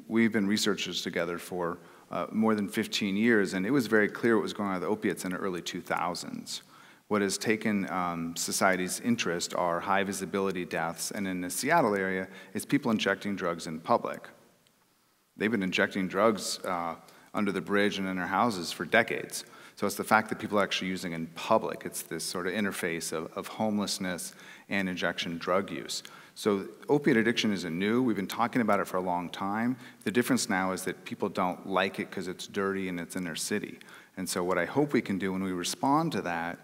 we've been researchers together for uh, more than 15 years, and it was very clear what was going on with opiates in the early 2000s. What has taken um, society's interest are high visibility deaths, and in the Seattle area, it's people injecting drugs in public. They've been injecting drugs uh, under the bridge and in their houses for decades. So it's the fact that people are actually using in public. It's this sort of interface of, of homelessness and injection drug use. So opiate addiction isn't new. We've been talking about it for a long time. The difference now is that people don't like it because it's dirty and it's in their city. And so what I hope we can do when we respond to that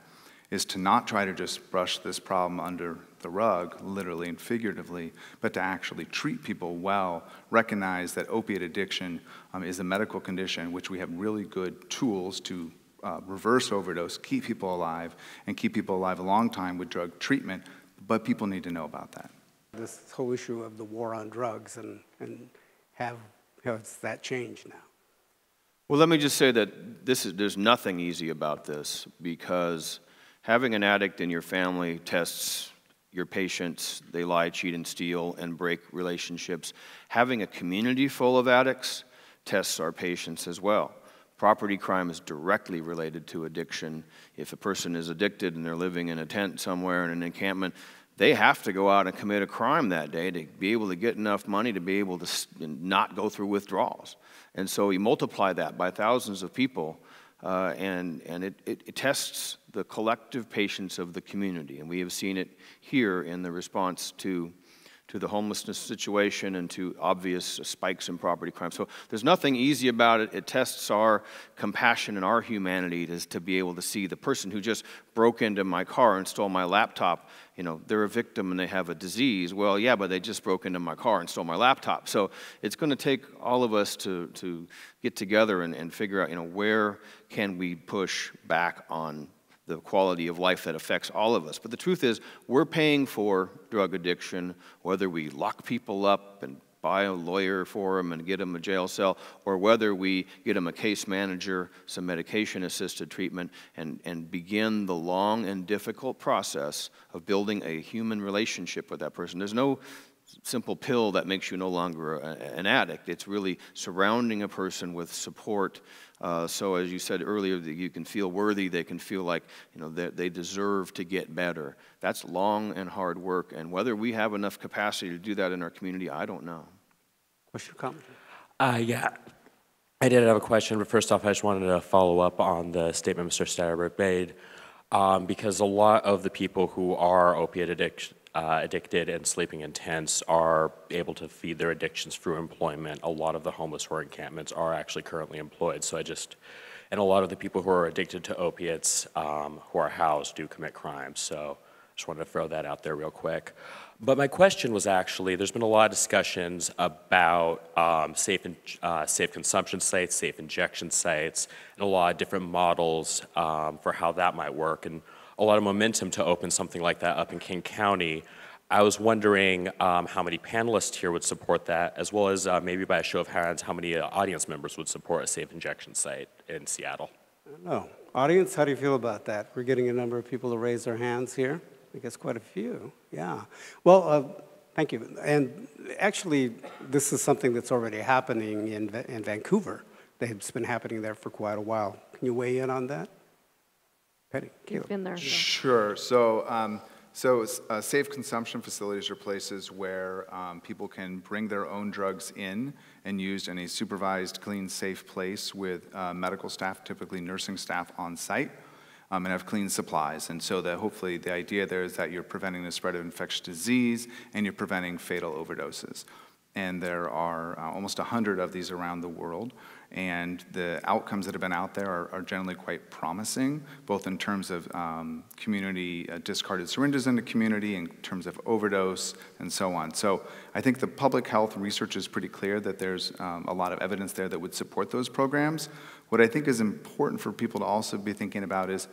is to not try to just brush this problem under the rug, literally and figuratively, but to actually treat people well, recognize that opiate addiction um, is a medical condition which we have really good tools to uh, reverse overdose, keep people alive, and keep people alive a long time with drug treatment, but people need to know about that. This whole issue of the war on drugs and, and have, has that changed now? Well, let me just say that this is, there's nothing easy about this because having an addict in your family tests your patience, they lie, cheat, and steal, and break relationships. Having a community full of addicts tests our patience as well. Property crime is directly related to addiction. If a person is addicted and they're living in a tent somewhere in an encampment, they have to go out and commit a crime that day to be able to get enough money to be able to not go through withdrawals. And so you multiply that by thousands of people, uh, and, and it, it, it, tests the collective patience of the community. And we have seen it here in the response to, to the homelessness situation and to obvious spikes in property crime. So there's nothing easy about it. It tests our compassion and our humanity to, to be able to see the person who just broke into my car and stole my laptop you know, they're a victim and they have a disease. Well, yeah, but they just broke into my car and stole my laptop. So it's going to take all of us to, to get together and, and figure out, you know, where can we push back on the quality of life that affects all of us. But the truth is, we're paying for drug addiction, whether we lock people up and buy a lawyer for them and get them a jail cell, or whether we get them a case manager, some medication assisted treatment, and, and begin the long and difficult process of building a human relationship with that person. There's no simple pill that makes you no longer a, an addict. It's really surrounding a person with support. Uh, so, as you said earlier, that you can feel worthy. They can feel like you know they, they deserve to get better. That's long and hard work, and whether we have enough capacity to do that in our community, I don't know. Question, comment? Uh, yeah, I did have a question, but first off, I just wanted to follow up on the statement Mr. Satterberg made, um, because a lot of the people who are opiate addiction, uh, addicted and sleeping in tents are able to feed their addictions through employment. A lot of the homeless who are encampments are actually currently employed. So I just, and a lot of the people who are addicted to opiates um, who are housed do commit crimes. So I Just wanted to throw that out there real quick. But my question was actually, there's been a lot of discussions about um, safe, in, uh, safe consumption sites, safe injection sites, and a lot of different models um, for how that might work, and a lot of momentum to open something like that up in King County. I was wondering um, how many panelists here would support that, as well as uh, maybe by a show of hands, how many uh, audience members would support a safe injection site in Seattle? No. Audience, how do you feel about that? We're getting a number of people to raise their hands here. I guess quite a few, yeah. Well, uh, thank you. And actually, this is something that's already happening in, in Vancouver. It's been happening there for quite a while. Can you weigh in on that? Petty, You've been there. So. Sure. So, um, so uh, safe consumption facilities are places where um, people can bring their own drugs in and used in a supervised, clean, safe place with uh, medical staff, typically nursing staff on site um, and have clean supplies. And so that hopefully the idea there is that you're preventing the spread of infectious disease and you're preventing fatal overdoses. And there are uh, almost 100 of these around the world. And the outcomes that have been out there are, are generally quite promising, both in terms of um, community uh, discarded syringes in the community, in terms of overdose, and so on. So I think the public health research is pretty clear that there's um, a lot of evidence there that would support those programs. What I think is important for people to also be thinking about is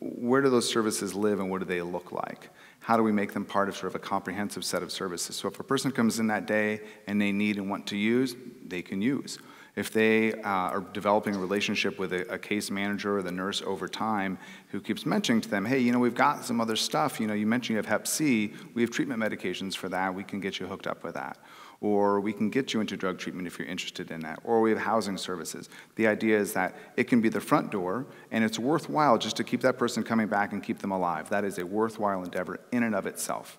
where do those services live and what do they look like? How do we make them part of sort of a comprehensive set of services? So if a person comes in that day and they need and want to use, they can use. If they uh, are developing a relationship with a, a, case manager or the nurse over time who keeps mentioning to them, hey, you know, we've got some other stuff. You know, you mentioned you have Hep C. We have treatment medications for that. We can get you hooked up with that or we can get you into drug treatment if you're interested in that, or we have housing services. The idea is that it can be the front door, and it's worthwhile just to keep that person coming back and keep them alive. That is a worthwhile endeavor in and of itself.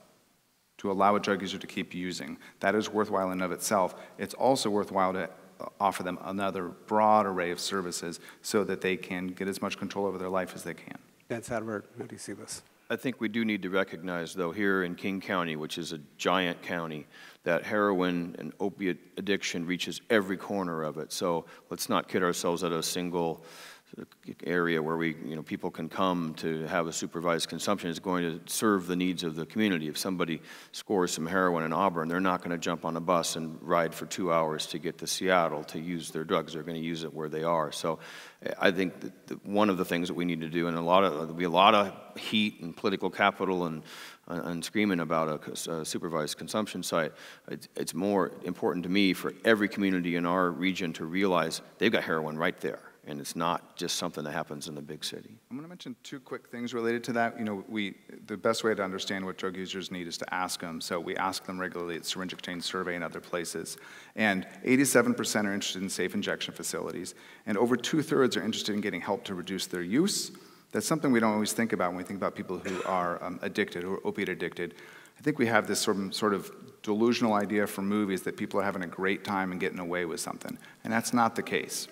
To allow a drug user to keep using. That is worthwhile in and of itself. It's also worthwhile to uh, offer them another broad array of services so that they can get as much control over their life as they can. That's Edward. How do you see this? I think we do need to recognize, though, here in King County, which is a giant county, that heroin and opiate addiction reaches every corner of it. So let's not kid ourselves at a single area where we, you know, people can come to have a supervised consumption is going to serve the needs of the community. If somebody scores some heroin in Auburn, they're not going to jump on a bus and ride for two hours to get to Seattle to use their drugs. They're going to use it where they are. So I think that one of the things that we need to do, and a lot of, there'll be a lot of heat and political capital and and screaming about a, a supervised consumption site. It's, it's more important to me for every community in our region to realize they've got heroin right there and it's not just something that happens in the big city. I'm going to mention two quick things related to that. You know, we the best way to understand what drug users need is to ask them. So we ask them regularly at Syringe Exchange Survey and other places, and 87% are interested in safe injection facilities, and over two thirds are interested in getting help to reduce their use. That's something we don't always think about when we think about people who are um, addicted, who are opiate addicted. I think we have this sort of, sort of delusional idea from movies that people are having a great time and getting away with something, and that's not the case.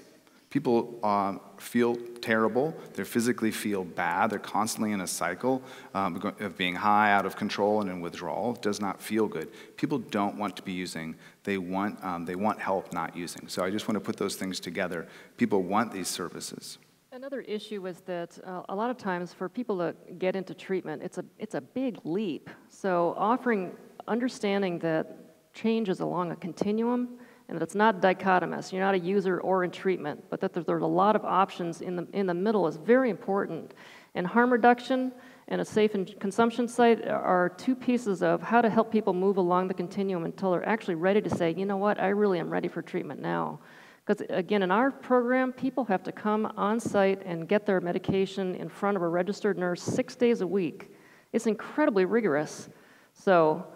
People um, feel terrible. They physically feel bad. They're constantly in a cycle um, of being high, out of control, and in withdrawal. It does not feel good. People don't want to be using. They want, um, they want help not using. So I just want to put those things together. People want these services. Another issue is that uh, a lot of times for people to get into treatment, it's a, it's a big leap. So offering understanding that change is along a continuum and that it's not dichotomous. You're not a user or in treatment, but that there's, a lot of options in the, in the middle is very important. And harm reduction and a safe and consumption site are two pieces of how to help people move along the continuum until they're actually ready to say, you know what, I really am ready for treatment now. Because again, in our program, people have to come on site and get their medication in front of a registered nurse six days a week. It's incredibly rigorous. So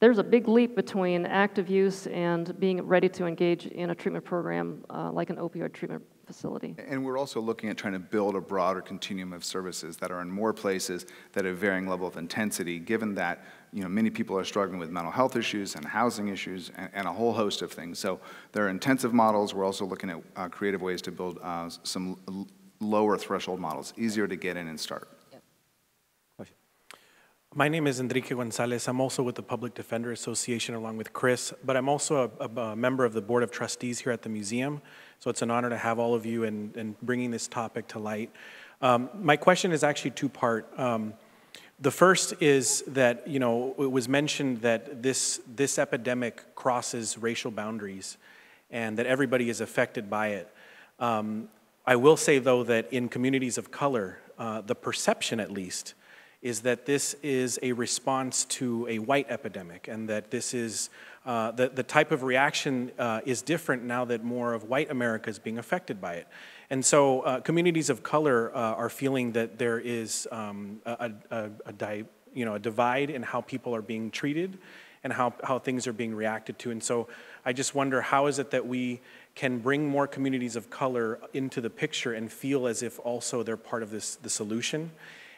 there's a big leap between active use and being ready to engage in a treatment program uh, like an opioid treatment facility. And we're also looking at trying to build a broader continuum of services that are in more places that have varying level of intensity, given that you know, many people are struggling with mental health issues and housing issues and, and a whole host of things. So there are intensive models. We're also looking at uh, creative ways to build uh, some lower threshold models, easier to get in and start. My name is Enrique Gonzalez. I'm also with the Public Defender Association along with Chris, but I'm also a, a, member of the Board of Trustees here at the museum. So it's an honor to have all of you and, and bringing this topic to light. Um, my question is actually two-part. Um, The first is that, you know, it was mentioned that this, this epidemic crosses racial boundaries and that everybody is affected by it. Um, I will say, though, that in communities of color, uh, the perception at least is that this is a response to a white epidemic and that this is uh, the, the type of reaction uh, is different now that more of white America is being affected by it. And so uh, communities of color uh, are feeling that there is um, a, a, a di, you know, a divide in how people are being treated and how, how things are being reacted to. And so I just wonder how is it that we can bring more communities of color into the picture and feel as if also they're part of this, the solution?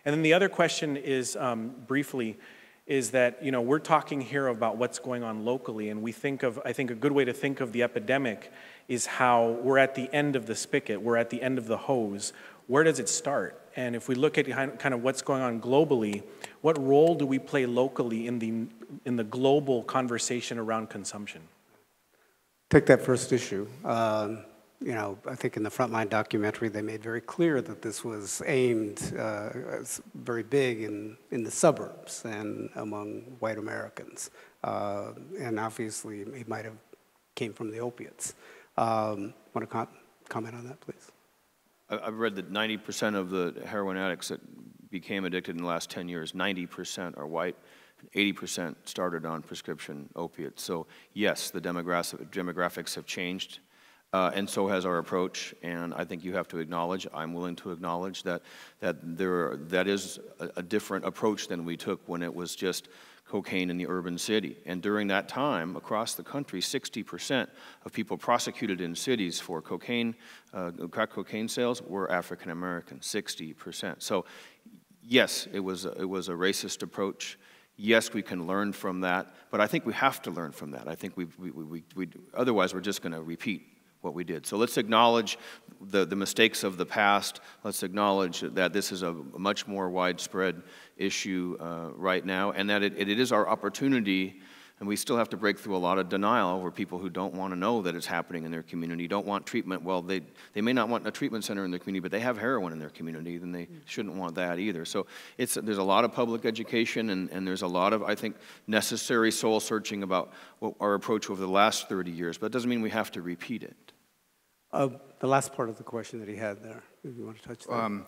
And then the other question is um, briefly, is that you know we're talking here about what's going on locally and we think of i think a good way to think of the epidemic is how we're at the end of the spigot we're at the end of the hose. Where does it start? And if we look at kind of what's going on globally what role do we play locally in the in the global conversation around consumption? Take that first issue. Um, you know, I think in the Frontline documentary, they made very clear that this was aimed uh, very big in, in the suburbs and among white Americans. Uh, and obviously, it might have came from the opiates. Um, Want to com comment on that, please? I've read that 90% of the heroin addicts that became addicted in the last 10 years, 90% are white. 80% started on prescription opiates. So yes, the demographics have changed. Uh, and so has our approach, and I think you have to acknowledge, I'm willing to acknowledge that, that there, that is a, a different approach than we took when it was just cocaine in the urban city. And during that time, across the country, 60% of people prosecuted in cities for cocaine, uh, crack cocaine sales were African American, 60%. So yes, it was, a, it was a racist approach. Yes, we can learn from that, but I think we have to learn from that. I think we, we, we, we otherwise we're just going to repeat what we did. So let's acknowledge the, the mistakes of the past. Let's acknowledge that this is a much more widespread issue uh, right now, and that it, it is our opportunity. And we still have to break through a lot of denial over people who don't want to know that it's happening in their community, don't want treatment. Well, they, they may not want a treatment center in their community, but they have heroin in their community, then they shouldn't want that either. So it's, there's a lot of public education, and, and there's a lot of, I think, necessary soul searching about what our approach over the last 30 years, but it doesn't mean we have to repeat it. Uh, the last part of the question that he had there, if you want to touch that. Um,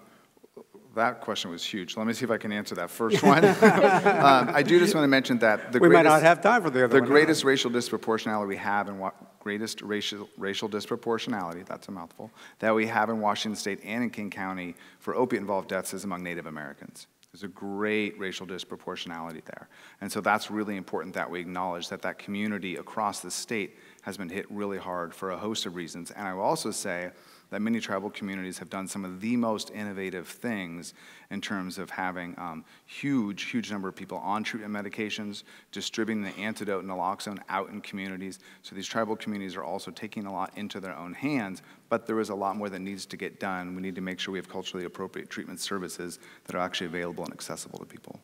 that question was huge. Let me see if I can answer that first one. um, I do just want to mention that the we greatest, might not have time for the other the greatest racial disproportionality we have in what greatest racial racial disproportionality that's a mouthful that we have in Washington State and in King County for opiate-involved deaths is among Native Americans. There's a great racial disproportionality there, and so that's really important that we acknowledge that that community across the state has been hit really hard for a host of reasons. And I will also say that many tribal communities have done some of the most innovative things in terms of having um, huge, huge number of people on treatment medications, distributing the antidote naloxone out in communities. So these tribal communities are also taking a lot into their own hands, but there is a lot more that needs to get done. We need to make sure we have culturally appropriate treatment services that are actually available and accessible to people.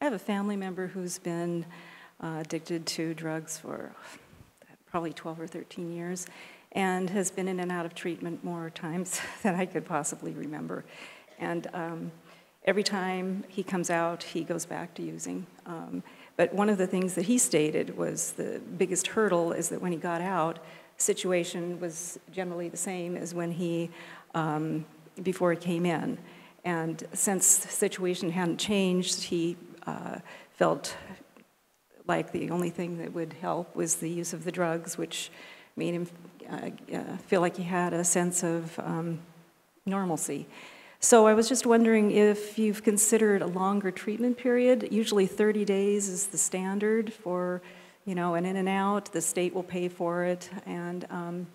I have a family member who's been uh, addicted to drugs for probably 12 or 13 years, and has been in and out of treatment more times than I could possibly remember. And um, every time he comes out, he goes back to using. Um, but one of the things that he stated was the biggest hurdle is that when he got out, situation was generally the same as when he, um, before he came in. And since the situation hadn't changed, he uh, felt like the only thing that would help was the use of the drugs, which made him uh, uh, feel like he had a sense of um, normalcy. So I was just wondering if you've considered a longer treatment period. Usually 30 days is the standard for, you know, an in and out. The state will pay for it. And um,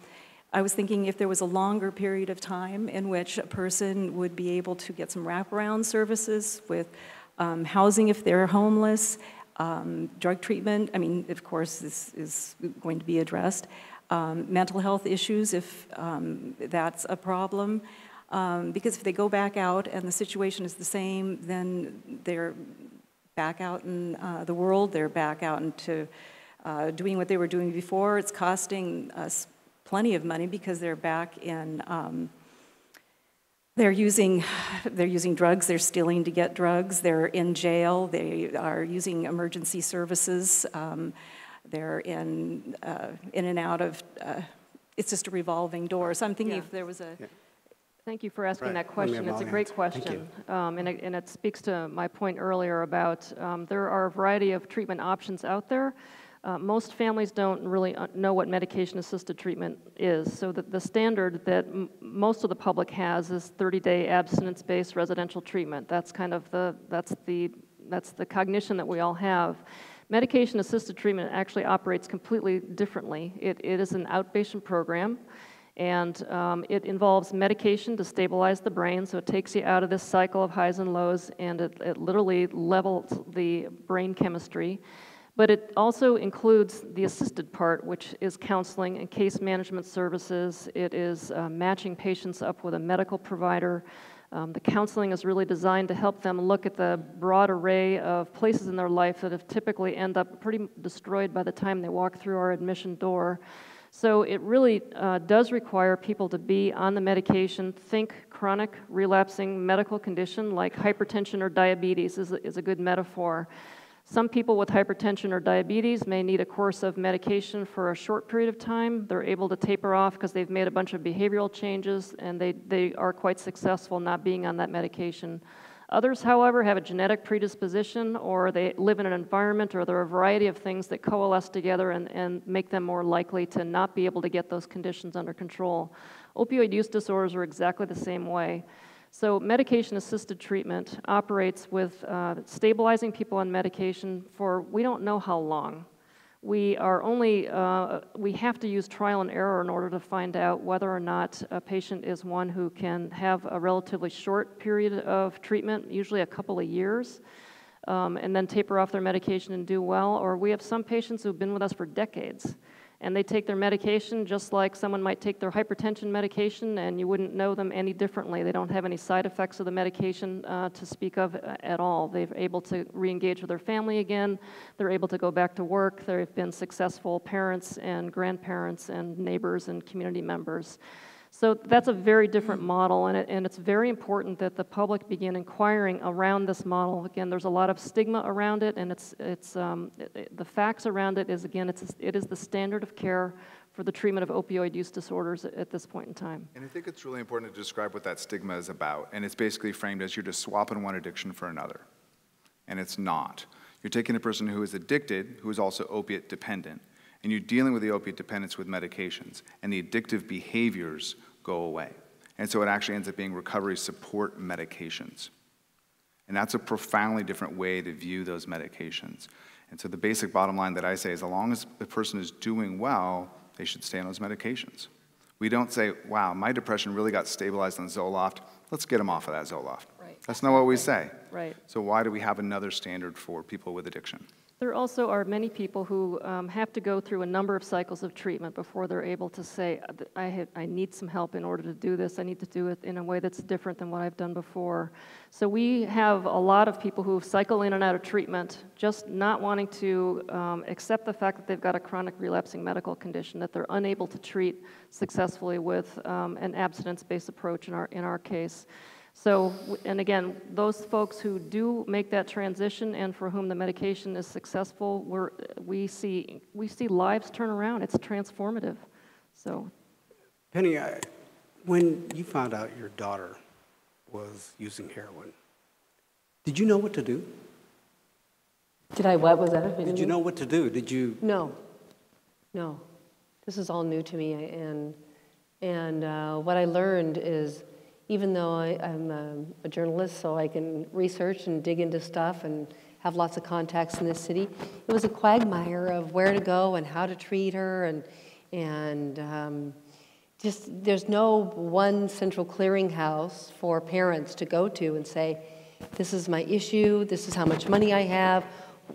I was thinking if there was a longer period of time in which a person would be able to get some wraparound services with um, housing if they're homeless, um, drug treatment, I mean, of course, this is going to be addressed. Um, mental health issues, if um, that's a problem. Um, because if they go back out and the situation is the same, then they're back out in uh, the world, they're back out into uh, doing what they were doing before. It's costing us plenty of money because they're back in um, they're using, they're using drugs, they're stealing to get drugs, they're in jail, they are using emergency services, um, they're in, uh, in and out of, uh, it's just a revolving door. So I'm thinking Yeah. if there was a, Thank you for asking Right. that question. It's a great answer. Question. Um, and, it, and it speaks to my point earlier about um, there are a variety of treatment options out there. Uh, most families don't really uh, know what medication assisted treatment is. So the, the standard that most of the public has is 30 day abstinence based residential treatment. That's kind of the, that's the, that's the cognition that we all have. Medication assisted treatment actually operates completely differently. It, it is an outpatient program. And um, it involves medication to stabilize the brain, so it takes you out of this cycle of highs and lows, and it, it literally levels the brain chemistry. But it also includes the assisted part, which is counseling and case management services. It is uh, matching patients up with a medical provider. Um, the counseling is really designed to help them look at the broad array of places in their life that have typically end up pretty destroyed by the time they walk through our admission door. So it really uh, does require people to be on the medication. Think chronic relapsing medical condition like hypertension or diabetes is is a good metaphor. Some people with hypertension or diabetes may need a course of medication for a short period of time. They're able to taper off because they've made a bunch of behavioral changes and they, they are quite successful not being on that medication. Others, however, have a genetic predisposition or they live in an environment or there are a variety of things that coalesce together and, and make them more likely to not be able to get those conditions under control. Opioid use disorders are exactly the same way. So, medication assisted treatment operates with uh, stabilizing people on medication for we don't know how long. We are only, uh, we have to use trial and error in order to find out whether or not a patient is one who can have a relatively short period of treatment, usually a couple of years, um, and then taper off their medication and do well. Or we have some patients who've been with us for decades and they take their medication just like someone might take their hypertension medication and you wouldn't know them any differently. They don't have any side effects of the medication uh, to speak of uh, at all. They're able to re-engage with their family again. They're able to go back to work. They've been successful parents and grandparents and neighbors and community members. So that's a very different model, and, it, and it's very important that the public begin inquiring around this model. Again, there's a lot of stigma around it, and it's, it's, um, it, it- the facts around it is, again, it's, it is the standard of care for the treatment of opioid use disorders at, at this point in time. And I think it's really important to describe what that stigma is about. And it's basically framed as you're just swapping one addiction for another. And it's not. You're taking a person who is addicted, who is also opiate dependent, and you're dealing with the opiate dependence with medications, and the addictive behaviors go away. And so it actually ends up being recovery support medications. And that's a profoundly different way to view those medications. And so the basic bottom line that I say is as long as the person is doing well, they should stay on those medications. We don't say, wow, my depression really got stabilized on Zoloft. Let's get them off of that Zoloft. Right. That's not what we say. Right. So why do we have another standard for people with addiction? There also are many people who um, have to go through a number of cycles of treatment before they're able to say, I, have, I need some help in order to do this. I need to do it in a way that's different than what I've done before. So we have a lot of people who cycle in and out of treatment just not wanting to um, accept the fact that they've got a chronic relapsing medical condition, that they're unable to treat successfully with um, an abstinence based approach in our, in our case. So, and again, those folks who do make that transition and for whom the medication is successful, we're, we see we see lives turn around. It's transformative. So, Penny, I, when you found out your daughter was using heroin, did you know what to do? Did I what was that? Did you know what to do? Did you? No, no. This is all new to me, and and uh, what I learned is, even though I, I'm a, a journalist, so I can research and dig into stuff and have lots of contacts in this city, it was a quagmire of where to go and how to treat her, and and um, just there's no one central clearinghouse for parents to go to and say, this is my issue, this is how much money I have,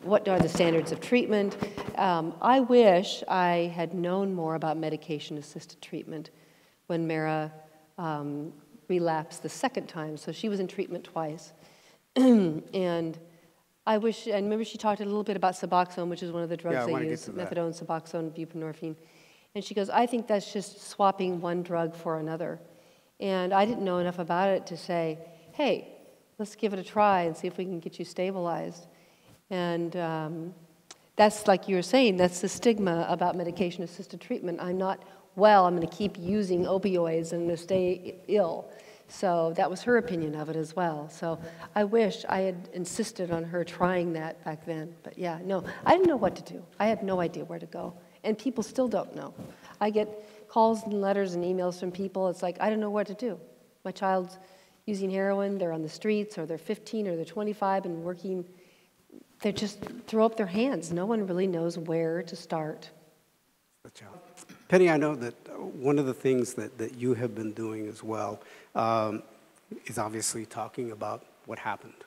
what are the standards of treatment. Um, I wish I had known more about medication assisted treatment when Marah um, relapsed the second time. So she was in treatment twice. and I wish, and remember she talked a little bit about Suboxone, which is one of the drugs Yeah, they use methadone, Suboxone, buprenorphine. And she goes, I think that's just swapping one drug for another. And I didn't know enough about it to say, hey, let's give it a try and see if we can get you stabilized. And um, that's like you were saying, that's the stigma about medication assisted treatment. I'm not well, I'm going to keep using opioids and to stay ill. So that was her opinion of it as well. So I wish I had insisted on her trying that back then. But yeah, no, I didn't know what to do. I had no idea where to go. And people still don't know. I get calls and letters and emails from people. It's like, I don't know what to do. My child's using heroin, they're on the streets, or they're 15 or they're 25 and working. They just throw up their hands. No one really knows where to start. Penny, I know that one of the things that, that you have been doing as well um, is obviously talking about what happened,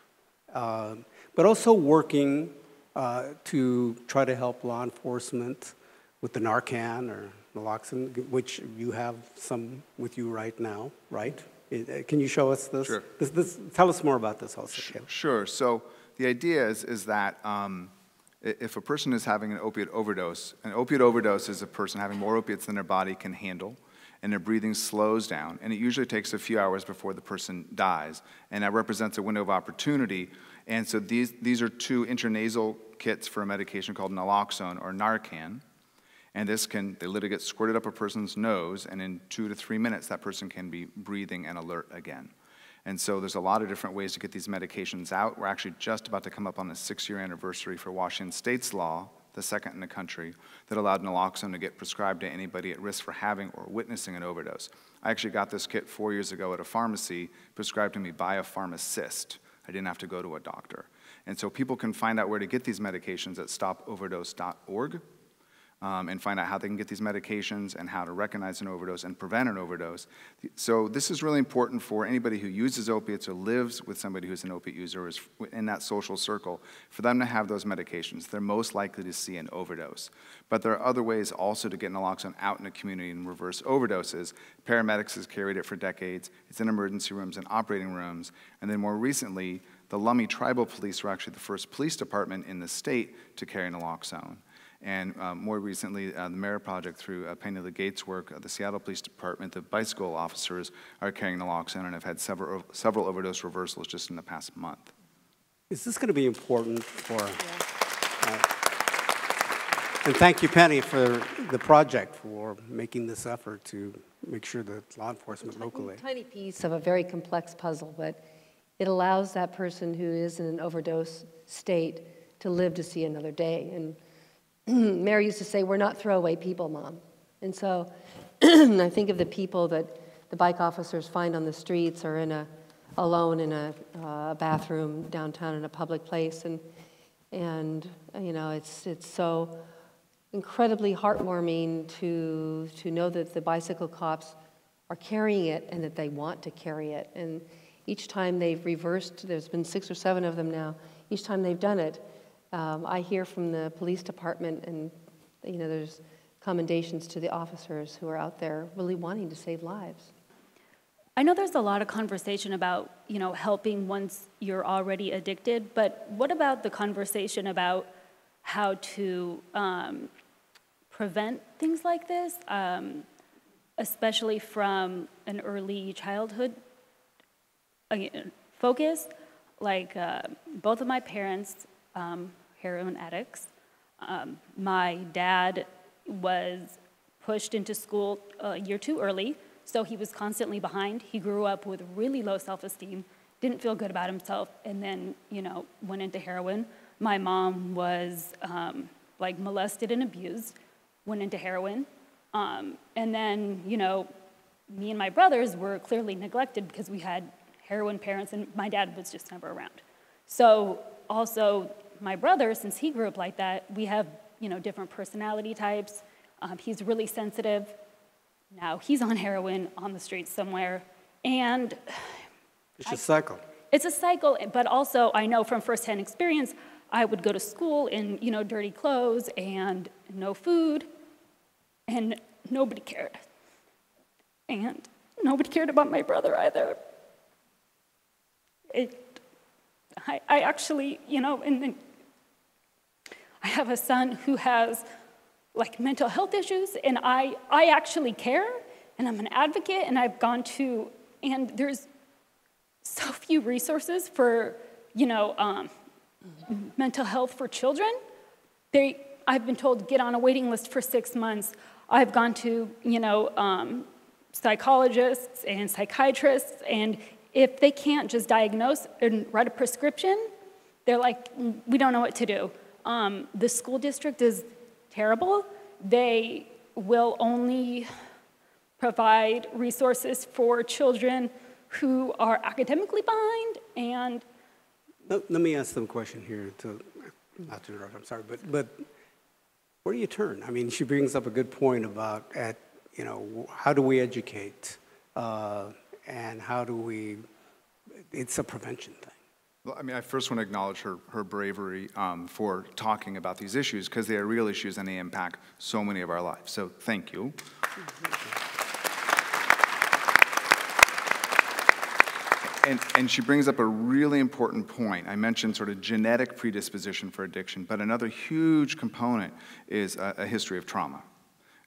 um, but also working uh, to try to help law enforcement with the Narcan or naloxone, which you have some with you right now, right? Uh, can you show us this? Sure. This, this, tell us more about this also. Sure. So the idea is, is that um, if a person is having an opiate overdose, an opiate overdose is a person having more opiates than their body can handle, and their breathing slows down, and it usually takes a few hours before the person dies, and that represents a window of opportunity. And so these, these are two intranasal kits for a medication called naloxone or Narcan, and this can, they literally get squirted up a person's nose, and in two to three minutes, that person can be breathing and alert again. And so there's a lot of different ways to get these medications out. We're actually just about to come up on the six year anniversary for Washington State's law, the second in the country, that allowed naloxone to get prescribed to anybody at risk for having or witnessing an overdose. I actually got this kit four years ago at a pharmacy, prescribed to me by a pharmacist. I didn't have to go to a doctor. And so people can find out where to get these medications at stopoverdose.org um, and find out how they can get these medications and how to recognize an overdose and prevent an overdose. So this is really important for anybody who uses opiates or lives with somebody who's an opiate user or is in that social circle, for them to have those medications. They're most likely to see an overdose. But there are other ways also to get naloxone out in the community and reverse overdoses. Paramedics has carried it for decades. It's in emergency rooms and operating rooms. And then more recently, the Lummi Tribal Police were actually the first police department in the state to carry naloxone. And um, more recently, uh, the Marah Project, through uh, Penny Legate's work, uh, the Seattle Police Department, the bicycle officers are carrying naloxone and have had several, several overdose reversals just in the past month. Is this going to be important for? Uh, and thank you, Penny, for the project for making this effort to make sure that law enforcement locally. A tiny piece of a very complex puzzle, but it allows that person who is in an overdose state to live to see another day. And Marah used to say, We're not throwaway people, Mom. And so I think of the people that the bike officers find on the streets or in a, alone in a uh, bathroom downtown in a public place. And, and you know, it's, it's so incredibly heartwarming to, to know that the bicycle cops are carrying it and that they want to carry it. And each time they've reversed, there's been six or seven of them now, each time they've done it, um, I hear from the police department, and you know, there's commendations to the officers who are out there really wanting to save lives. I know there's a lot of conversation about, you know, helping once you're already addicted, but what about the conversation about how to um, prevent things like this, um, especially from an early childhood uh, focus? Like uh, both of my parents um, heroin addicts. Um, my dad was pushed into school a year too early, so he was constantly behind. He grew up with really low self esteem, didn't feel good about himself, and then, you know, went into heroin. My mom was um, like molested and abused, went into heroin. Um, and then, you know, me and my brothers were clearly neglected because we had heroin parents, and my dad was just never around. So also my brother, since he grew up like that, we have you know different personality types. Um, he's really sensitive. Now he's on heroin on the streets somewhere, and it's I, a cycle. It's a cycle, but also I know from firsthand experience. I would go to school in you know dirty clothes and no food, and nobody cared. And nobody cared about my brother either. It, I, I actually, you know, and, I have a son who has like mental health issues, and I, I actually care, and I'm an advocate, and I've gone to And there's so few resources for, you know, um, mental health for children. They, I've been told get on a waiting list for six months. I've gone to, you know, um, psychologists and psychiatrists, and if they can't just diagnose and write a prescription, they're like, we don't know what to do. Um, the school district is terrible. They will only provide resources for children who are academically behind and let, let, me ask them a question here to not to interrupt i'm sorry but but where do you turn i mean she brings up a good point about at you know how do we educate uh, and how do we it's a prevention I mean, I first want to acknowledge her, her bravery um, for talking about these issues because they are real issues and they impact so many of our lives. So thank you. And, and, she brings up a really important point. I mentioned sort of genetic predisposition for addiction, but another huge component is a, a history of trauma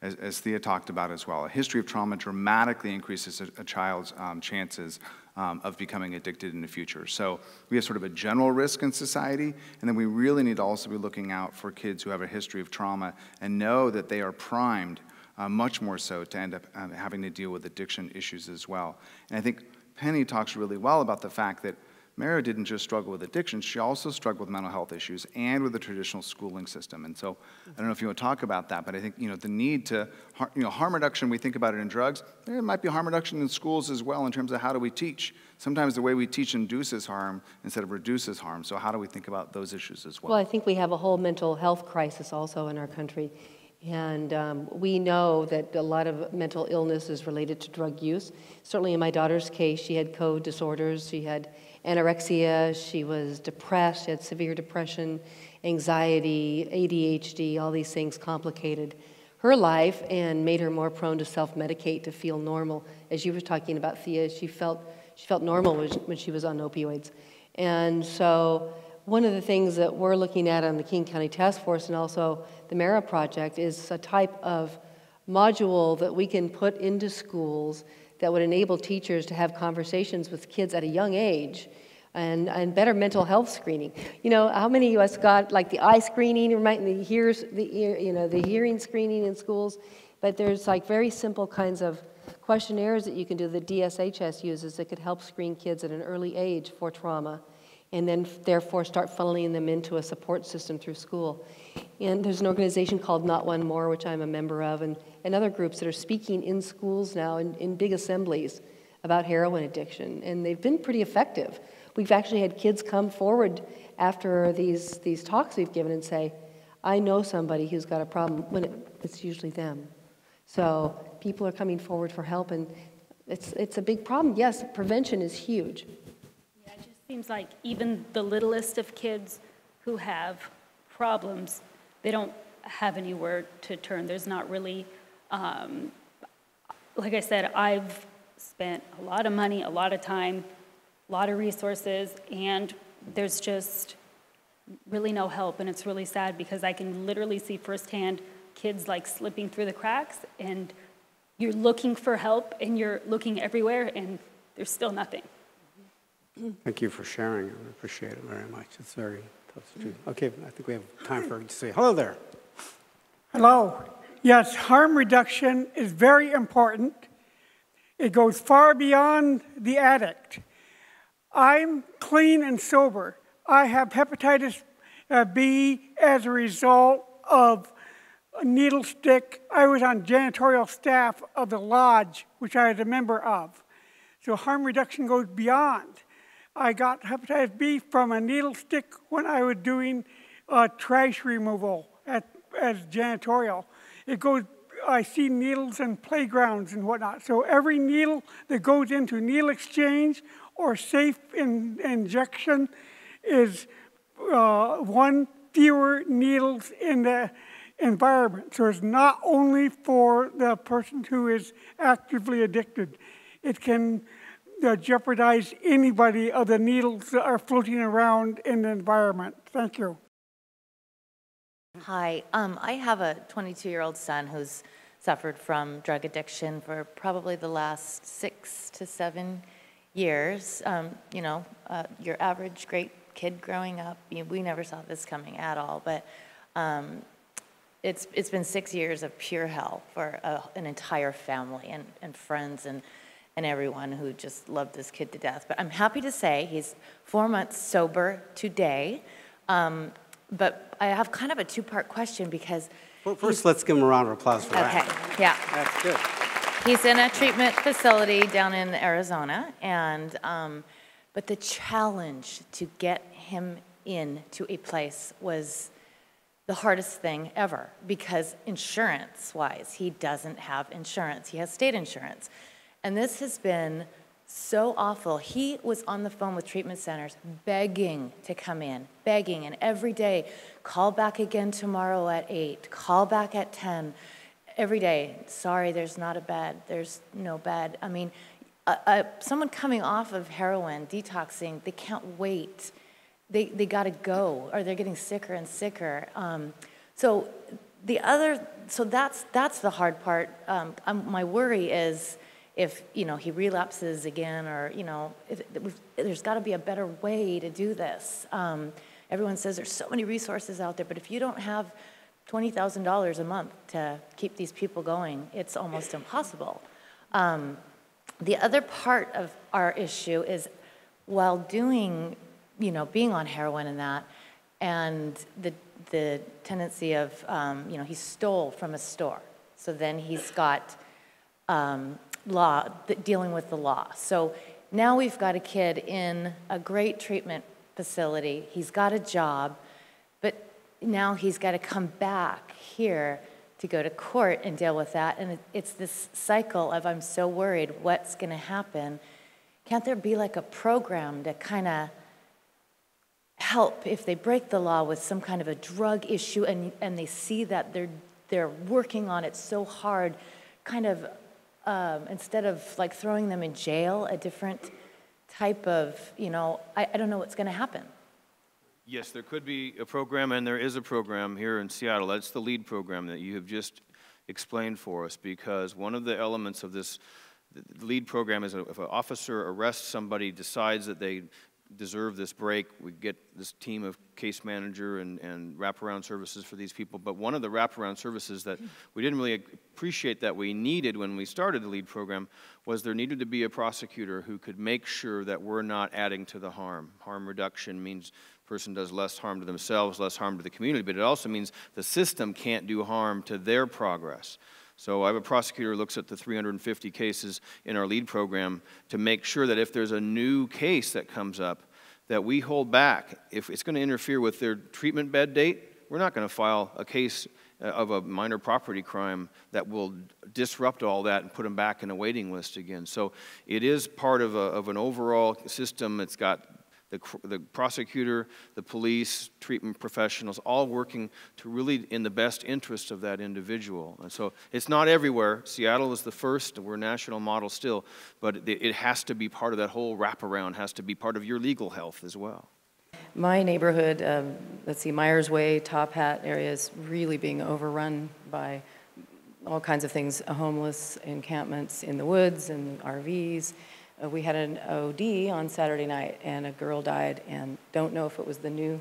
as, as Thea talked about as well. A history of trauma dramatically increases a, a child's um, chances um, of becoming addicted in the future. So we have sort of a general risk in society, and then we really need to also be looking out for kids who have a history of trauma and know that they are primed uh, much more so to end up um, having to deal with addiction issues as well. And I think Penny talks really well about the fact that Marah didn't just struggle with addiction, she also struggled with mental health issues and with the traditional schooling system. And so I don't know if you want to talk about that, but I think you know the need to you know harm reduction. We think about it in drugs. There might be harm reduction in schools as well in terms of how do we teach. Sometimes the way we teach induces harm instead of reduces harm. So how do we think about those issues as well? Well, I think we have a whole mental health crisis also in our country. And um, we know that a lot of mental illness is related to drug use. Certainly in my daughter's case, she had code disorders. She had anorexia, she was depressed, she had severe depression, anxiety, ADHD, all these things complicated her life and made her more prone to self-medicate to feel normal. As you were talking about Thea, she felt she felt normal when she was on opioids. And so one of the things that we're looking at on the King County Task Force and also the Marah Project is a type of module that we can put into schools that would enable teachers to have conversations with kids at a young age and, and better mental health screening. You know, how many of us got like the eye screening, the hears, the ear, you know, the hearing screening in schools? But there's like very simple kinds of questionnaires that you can do that DSHS uses that could help screen kids at an early age for trauma and then therefore start funneling them into a support system through school. And there's an organization called Not One More, which I'm a member of, and, and other groups that are speaking in schools now in, in big assemblies about heroin addiction, and they've been pretty effective. We've actually had kids come forward after these, these talks we've given and say, I know somebody who's got a problem, when it, it's usually them. So people are coming forward for help, and it's, it's a big problem. Yes, prevention is huge. Seems like even the littlest of kids who have problems, they don't have anywhere to turn. There's not really, um, like I said, I've spent a lot of money, a lot of time, a lot of resources, and there's just really no help. And it's really sad because I can literally see firsthand kids like slipping through the cracks, and you're looking for help and you're looking everywhere, and there's still nothing. Thank you for sharing. I appreciate it very much. It's very tough. Okay, I think we have time for to say hello there. Hello. Yes, harm reduction is very important. It goes far beyond the addict. I'm clean and sober. I have hepatitis uh, B as a result of a needle stick. I was on janitorial staff of the lodge, which I was a member of. So harm reduction goes beyond. I got hepatitis B from a needle stick when I was doing uh, trash removal at as janitorial. It goes, I see needles in playgrounds and whatnot. So every needle that goes into needle exchange or safe in, injection is uh, one fewer needles in the environment. So it's not only for the person who is actively addicted. It can uh, jeopardize anybody of the needles that are floating around in the environment. Thank you. Hi, um, I have a 22 year old son who's suffered from drug addiction for probably the last six to seven years. Um, you know, uh, your average great kid growing up, you we never saw this coming at all, but um, it's, it's been six years of pure hell for a, an entire family and, and friends and, and everyone who just loved this kid to death. But I'm happy to say he's four months sober today. Um, but I have kind of a two-part question because well, first, let's give him a round of applause for okay, that. Okay, yeah. That's good. He's in a treatment facility down in Arizona, and um, but the challenge to get him in to a place was the hardest thing ever because insurance-wise, he doesn't have insurance. He has state insurance, and this has been so awful. He was on the phone with treatment centers begging to come in, begging, and every day, call back again tomorrow at 8, call back at 10, every day, sorry, there's not a bed, there's no bed. I mean, someone coming off of heroin, detoxing, they can't wait. They, they got to go, or they're getting sicker and sicker. Um, so the other, so that's, that's the hard part. Um, um my worry is, if you know he relapses again or you know if, there's got to be a better way to do this. Um, everyone says there's so many resources out there but if you don't have $20000 a month to keep these people going it's almost impossible. Um, the other part of our issue is while doing you know being on heroin and that and the the tendency of um, you know he stole from a store. So then he's got um, law, dealing with the law. So now we've got a kid in a great treatment facility. He's got a job, but now he's got to come back here to go to court and deal with that. And it's this cycle of I'm so worried, what's going to happen? Can't there be like a program to kind of help if they break the law with some kind of a drug issue and, and they see that they're, they're working on it so hard, kind of um, instead of like throwing them in jail, a different type of, you know, I, I don't know what's going to happen. Yes, there could be a program, and there is a program here in Seattle. That's the LEAD program that you have just explained for us, because one of the elements of this LEAD program is if an officer arrests somebody, decides that they deserve this break. We get this team of case manager and, and wraparound services for these people. But one of the wraparound services that we didn't really appreciate that we needed when we started the LEAD program was there needed to be a prosecutor who could make sure that we're not adding to the harm. Harm reduction means person does less harm to themselves, less harm to the community, but it also means the system can't do harm to their progress. So I have a prosecutor who looks at the 350 cases in our lead program to make sure that if there's a new case that comes up, that we hold back. If it's going to interfere with their treatment bed date, we're not going to file a case uh, of a minor property crime that will disrupt all that and put them back in a waiting list again. So it is part of, a, of an overall system. It's got the, the prosecutor, the police, treatment professionals, all working to really in the best interest of that individual. And so it's not everywhere. Seattle is the first, we're a national model still, but it, it has to be part of that whole wraparound, has to be part of your legal health as well. My neighborhood, um, let's see, Myers Way, Top Hat area is really being overrun by all kinds of things, homeless encampments in the woods and RVs. Uh, we had an OD on Saturday night, and a girl died, and don't know if it was the new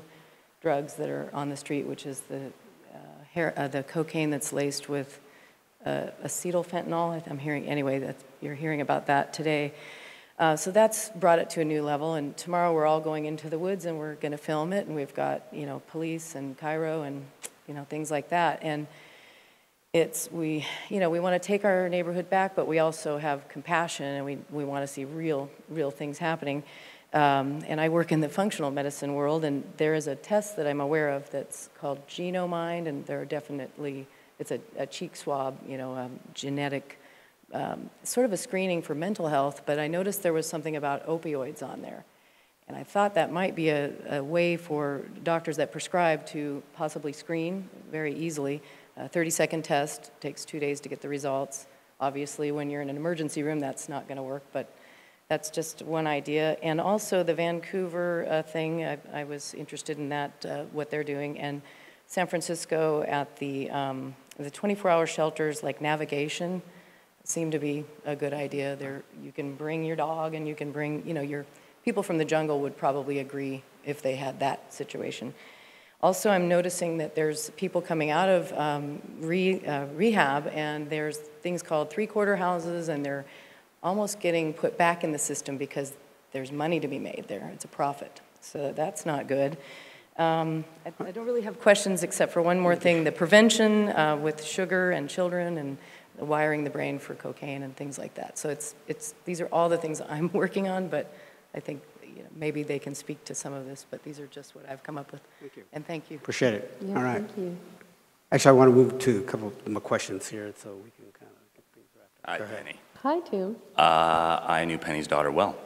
drugs that are on the street, which is the uh, hair, uh, the cocaine that's laced with uh, acetyl fentanyl. I'm hearing anyway that you're hearing about that today. Uh, so that's brought it to a new level. And tomorrow we're all going into the woods and we're going to film it. And we've got you know police and KIRO and you know things like that. And it's we you know we want to take our neighborhood back but we also have compassion and we, we want to see real real things happening. Um, and i work in the functional medicine world and there is a test that i'm aware of that's called genomind and there are definitely it's a, a cheek swab you know um, genetic um, sort of a screening for mental health but i noticed there was something about opioids on there. And i thought that might be a, a way for doctors that prescribe to possibly screen very easily a 30 second test takes two days to get the results. Obviously, when you're in an emergency room, that's not going to work, but that's just one idea. And also the Vancouver uh, thing, I, I, was interested in that, uh, what they're doing. And San Francisco at the um, the 24-hour shelters, like navigation, seem to be a good idea. There, you can bring your dog and you can bring, you know, your people from the jungle would probably agree if they had that situation. Also, I'm noticing that there's people coming out of um, re, uh, rehab, and there's things called three-quarter houses, and they're almost getting put back in the system because there's money to be made there. It's a profit. So that's not good. Um, I, I, don't really have questions except for one more thing, the prevention uh, with sugar and children and wiring the brain for cocaine and things like that. So it's, it's, these are all the things I'm working on, but I think you know, maybe they can speak to some of this, but these are just what I've come up with. Thank you. And thank you. Appreciate it. Yeah, all right. Thank you. Actually, I want to move to a couple of my questions here so we can kind of get things wrapped up. Hi, Penny. Hi, Tim. Uh, I knew Penny's daughter well.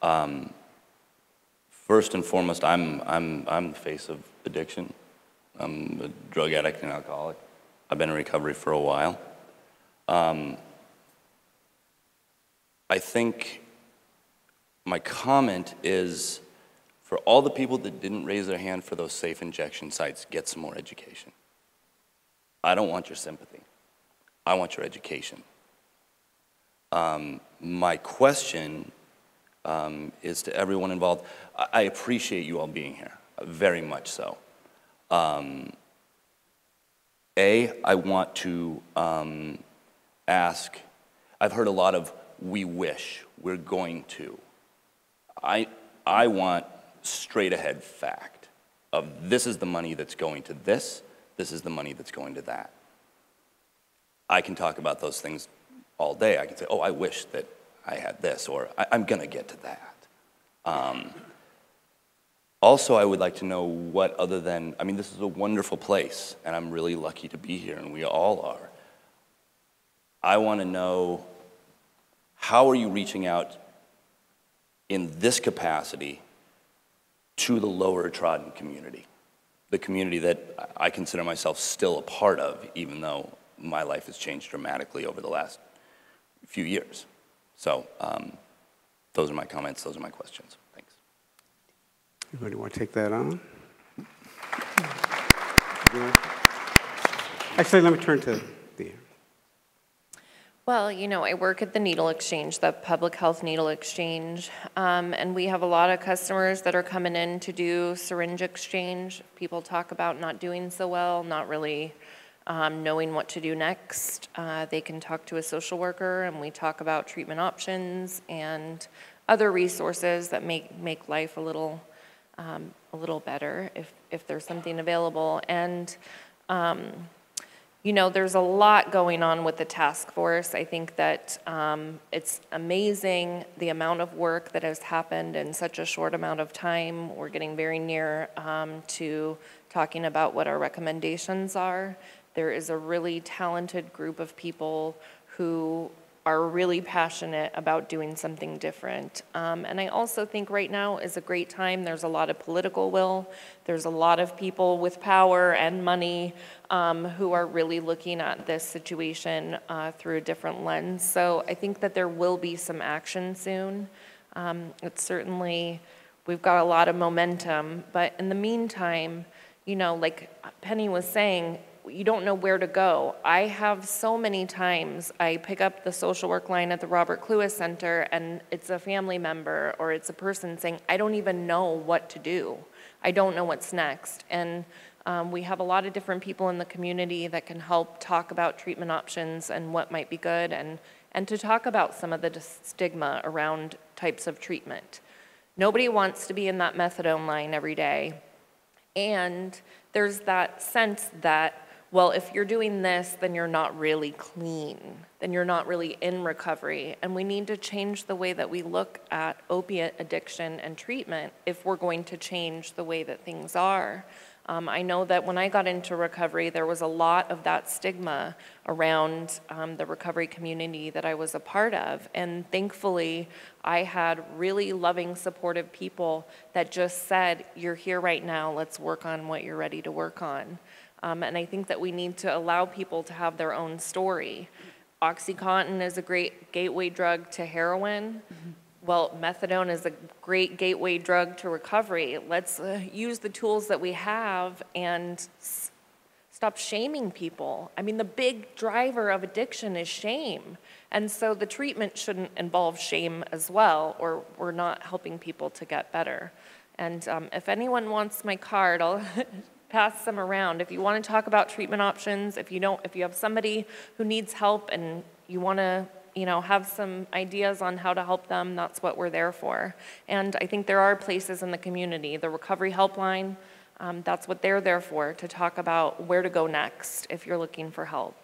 Um, first and foremost, I'm, I'm, I'm the face of addiction. I'm a drug addict and alcoholic. I've been in recovery for a while. Um, I think my comment is for all the people that didn't raise their hand for those safe injection sites, get some more education. I don't want your sympathy. I want your education. Um, my question um, is to everyone involved. I, I, appreciate you all being here, very much so. Um, a, I want to um, ask, I've heard a lot of we wish, we're going to. I, I want straight ahead fact of this is the money that's going to this, this is the money that's going to that. I can talk about those things all day. I can say, oh, I wish that I had this, or I, am going to get to that. Um, also, I would like to know what other than, I mean, this is a wonderful place, and I'm really lucky to be here, and we all are. I want to know how are you reaching out in this capacity to the lower trodden community, the community that I consider myself still a part of, even though my life has changed dramatically over the last few years. So um, those are my comments, those are my questions. Thanks. Anybody want to take that on? Actually, let me turn to well, you know, I work at the Needle Exchange, the Public Health Needle Exchange, um, and we have a lot of customers that are coming in to do syringe exchange. People talk about not doing so well, not really um, knowing what to do next. Uh, they can talk to a social worker, and we talk about treatment options and other resources that make make life a little um, a little better if if there's something available. And um, you know, there's a lot going on with the task force. I think that um, it's amazing the amount of work that has happened in such a short amount of time. We're getting very near um, to talking about what our recommendations are. There is a really talented group of people who are really passionate about doing something different. Um, and I also think right now is a great time. There's a lot of political will. There's a lot of people with power and money um, who are really looking at this situation uh, through a different lens. So I think that there will be some action soon. Um, it's certainly, we've got a lot of momentum, but in the meantime, you know, like Penny was saying, you don't know where to go. I have so many times I pick up the social work line at the Robert Clewis Center and it's a family member or it's a person saying, I don't even know what to do. I don't know what's next. And um, we have a lot of different people in the community that can help talk about treatment options and what might be good and, and to talk about some of the stigma around types of treatment. Nobody wants to be in that methadone line every day. And there's that sense that well, if you're doing this, then you're not really clean, then you're not really in recovery. And we need to change the way that we look at opiate addiction and treatment if we're going to change the way that things are. Um, I know that when I got into recovery, there was a lot of that stigma around um, the recovery community that I was a part of. And thankfully, I had really loving, supportive people that just said, You're here right now, let's work on what you're ready to work on. Um, and I think that we need to allow people to have their own story. Oxycontin is a great gateway drug to heroin. Mm-hmm. Well, methadone is a great gateway drug to recovery. Let's uh, use the tools that we have and Stop shaming people. I mean, the big driver of addiction is shame. And so the treatment shouldn't involve shame as well, or we're not helping people to get better. And um, if anyone wants my card, I'll pass them around. If you want to talk about treatment options, if you don't, if you have somebody who needs help and you want to you know, have some ideas on how to help them, that's what we're there for. And I think there are places in the community, the Recovery Helpline, um, that's what they're there for, to talk about where to go next if you're looking for help.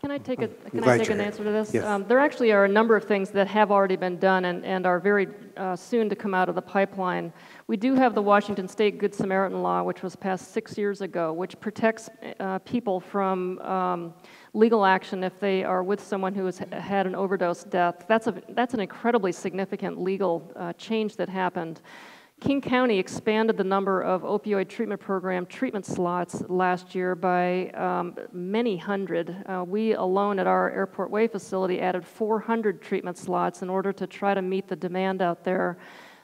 Can I take a can I take an answer to this? Yes. Um, there actually are a number of things that have already been done and, and are very uh, soon to come out of the pipeline. We do have the Washington State Good Samaritan Law, which was passed six years ago, which protects uh, people from um, legal action if they are with someone who has had an overdose death. That's, a, that's an incredibly significant legal uh, change that happened. King County expanded the number of opioid treatment program treatment slots last year by um, many hundred. Uh, we alone at our Airport Way facility added 400 treatment slots in order to try to meet the demand out there.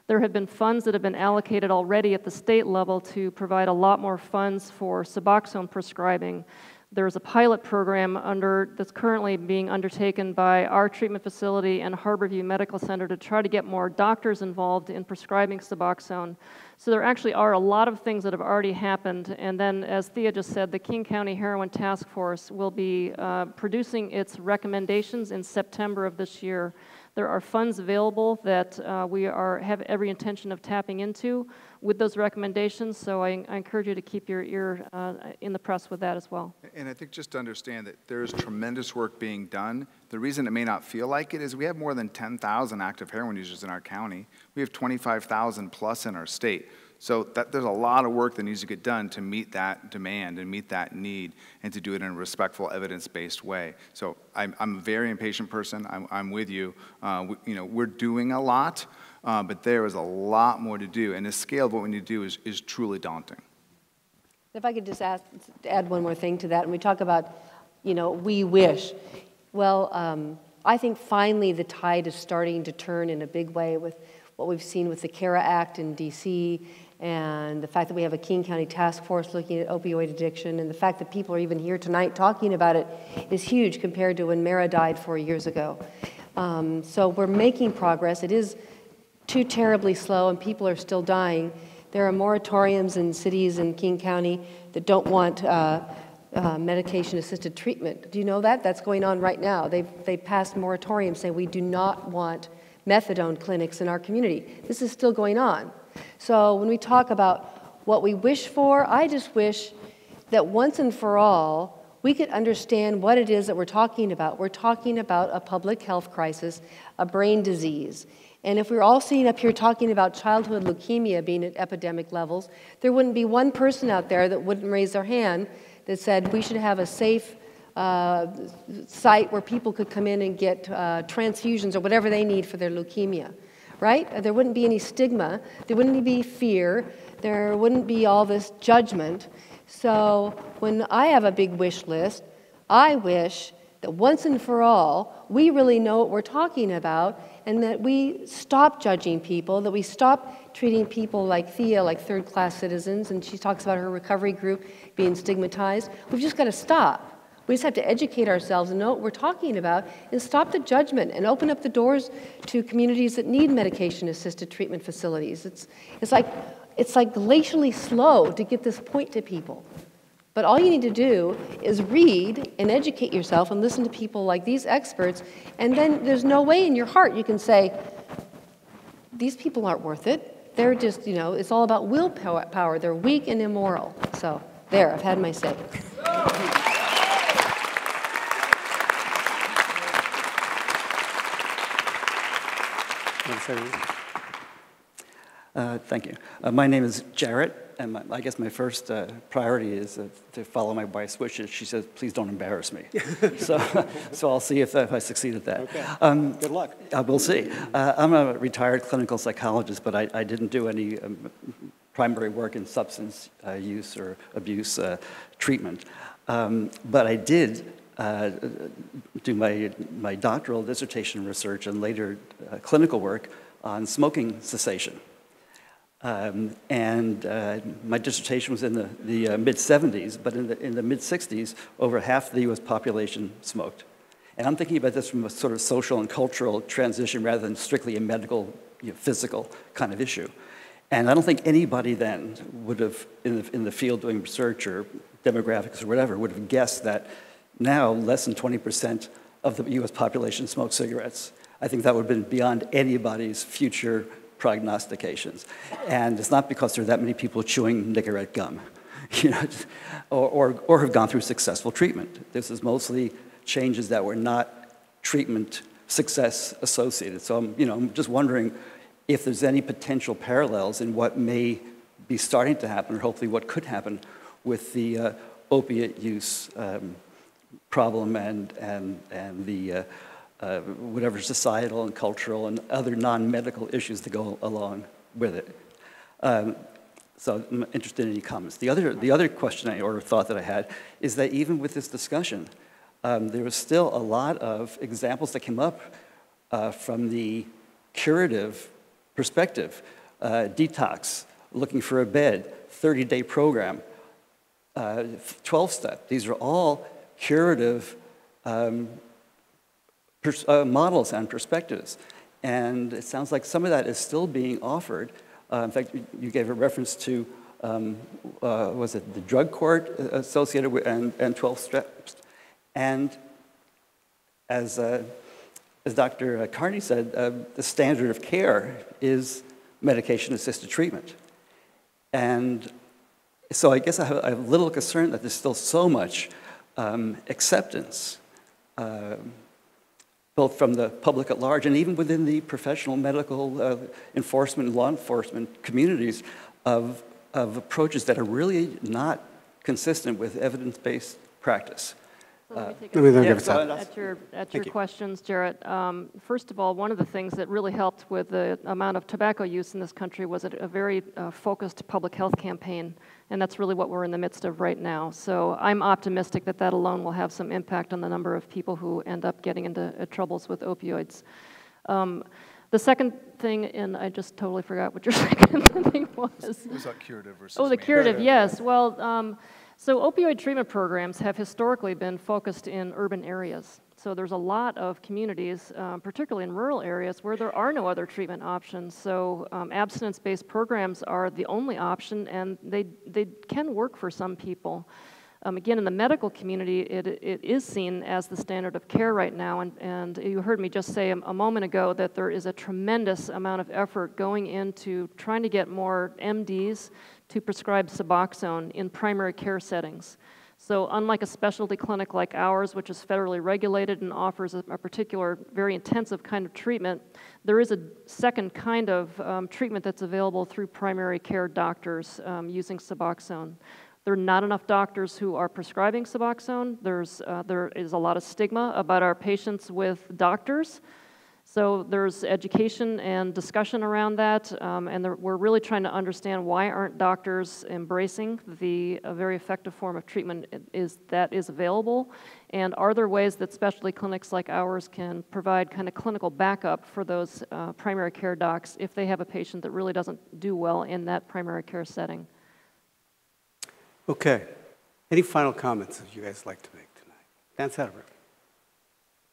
There have been funds that have been allocated already at the state level to provide a lot more funds for Suboxone prescribing. There's a pilot program under, that's currently being undertaken by our treatment facility and Harborview Medical Center to try to get more doctors involved in prescribing Suboxone. So there actually are a lot of things that have already happened. And then, as Thea just said, the King County Heroin Task Force will be uh, producing its recommendations in September of this year. There are funds available that uh, we are, have every intention of tapping into with those recommendations, so I, I encourage you to keep your ear uh, in the press with that as well. And I think just to understand that there's tremendous work being done. The reason it may not feel like it is we have more than 10,000 active heroin users in our county. We have 25,000 plus in our state. So that, there's a lot of work that needs to get done to meet that demand and meet that need and to do it in a respectful, evidence-based way. So I'm, I'm, a very impatient person. I'm, I'm with you. Uh, we, you know, we're doing a lot, uh, but there is a lot more to do. And the scale of what we need to do is, is truly daunting. If I could just ask, add one more thing to that, and we talk about, you know, we wish. Well, um, I think finally the tide is starting to turn in a big way with what we've seen with the CARA Act in DC and the fact that we have a King County task force looking at opioid addiction, and the fact that people are even here tonight talking about it is huge compared to when Marah died four years ago. Um, so we're making progress. It is too terribly slow, and people are still dying. There are moratoriums in cities in King County that don't want uh, uh, medication assisted treatment. Do you know that? That's going on right now. They've, they passed moratoriums saying we do not want methadone clinics in our community. This is still going on. So when we talk about what we wish for, I just wish that once and for all, we could understand what it is that we're talking about. We're talking about a public health crisis, a brain disease. And if we are all sitting up here talking about childhood leukemia being at epidemic levels, there wouldn't be one person out there that wouldn't raise their hand that said we should have a safe uh, site where people could come in and get uh, transfusions or whatever they need for their leukemia right? There wouldn't be any stigma, there wouldn't be fear, there wouldn't be all this judgment. So when I have a big wish list, I wish that once and for all, we really know what we're talking about and that we stop judging people, that we stop treating people like Thea like third class citizens, and she talks about her recovery group being stigmatized. We've just got to stop. We just have to educate ourselves and know what we're talking about and stop the judgment and open up the doors to communities that need medication assisted treatment facilities. It's, it's, like, it's like glacially slow to get this point to people. But all you need to do is read and educate yourself and listen to people like these experts, and then there's no way in your heart you can say, these people aren't worth it. They're just, you know, it's all about willpower. They're weak and immoral. So, there, I've had my say. Uh, thank you. Uh, my name is Jarrett, and my, I guess my first uh, priority is uh, to follow my wife's wishes. She says, please don't embarrass me. so, so I'll see if, if I succeed at that. Okay. Um, Good luck. we'll see. Uh, I'm a retired clinical psychologist, but I, I didn't do any um, primary work in substance uh, use or abuse treatment. Um, but I did uh, do my, my doctoral dissertation research and later uh, clinical work on smoking cessation. Um, and uh, my dissertation was in the, the uh, mid 70s, but in the, in the mid 60s, over half the US population smoked. And I'm thinking about this from a sort of social and cultural transition rather than strictly a medical, you know, physical kind of issue. And I don't think anybody then would have, in the, in the field doing research or demographics or whatever, would have guessed that now less than 20% of the US population smoke cigarettes. I think that would have been beyond anybody's future prognostications. And it's not because there are that many people chewing Nicorette gum, you know, or, or, or have gone through successful treatment. This is mostly changes that were not treatment success associated. So I'm, you know, I'm just wondering if there's any potential parallels in what may be starting to happen, or hopefully what could happen with the uh, opiate use um, problem and, and, and the uh, uh, whatever societal and cultural and other non-medical issues that go along with it. Um, so I'm interested in any comments. The other, the other question I, or thought that I had is that even with this discussion, um, there was still a lot of examples that came up uh, from the curative perspective. Uh, detox, looking for a bed, 30-day program, 12-step. Uh, These are all curative um, uh, models and perspectives. And it sounds like some of that is still being offered. Uh, in fact, you gave a reference to, um, uh, was it the drug court associated with, and, and 12 steps. And as, uh, as Dr. Carney said, uh, the standard of care is medication assisted treatment. And so I guess I have, I have a little concern that there's still so much um, acceptance. Uh, both from the public at large and even within the professional medical uh, enforcement law enforcement communities of, of approaches that are really not consistent with evidence-based practice. Uh, at your, at your questions, Jarrett. Um, first of all, one of the things that really helped with the amount of tobacco use in this country was a, a very uh, focused public health campaign, and that's really what we're in the midst of right now. So I'm optimistic that that alone will have some impact on the number of people who end up getting into uh, troubles with opioids. Um, the second thing, and I just totally forgot what your second thing was. Was that curative versus Oh, the curative, yes. Well, um, so opioid treatment programs have historically been focused in urban areas. So there's a lot of communities, um, particularly in rural areas, where there are no other treatment options. So um, abstinence-based programs are the only option, and they, they can work for some people. Um, again, in the medical community, it, it is seen as the standard of care right now, and, and you heard me just say a, a, moment ago that there is a tremendous amount of effort going into trying to get more MDs to prescribe Suboxone in primary care settings. So unlike a specialty clinic like ours, which is federally regulated and offers a, a particular very intensive kind of treatment, there is a second kind of um, treatment that's available through primary care doctors um, using Suboxone. There are not enough doctors who are prescribing Suboxone. There's, uh, there is a lot of stigma about our patients with doctors. So there's education and discussion around that, um, and there, we're really trying to understand why aren't doctors embracing the very effective form of treatment is, that is available, and are there ways that specialty clinics like ours can provide kind of clinical backup for those uh, primary care docs if they have a patient that really doesn't do well in that primary care setting. Okay. Any final comments that you guys like to make tonight? Dan Satterberg.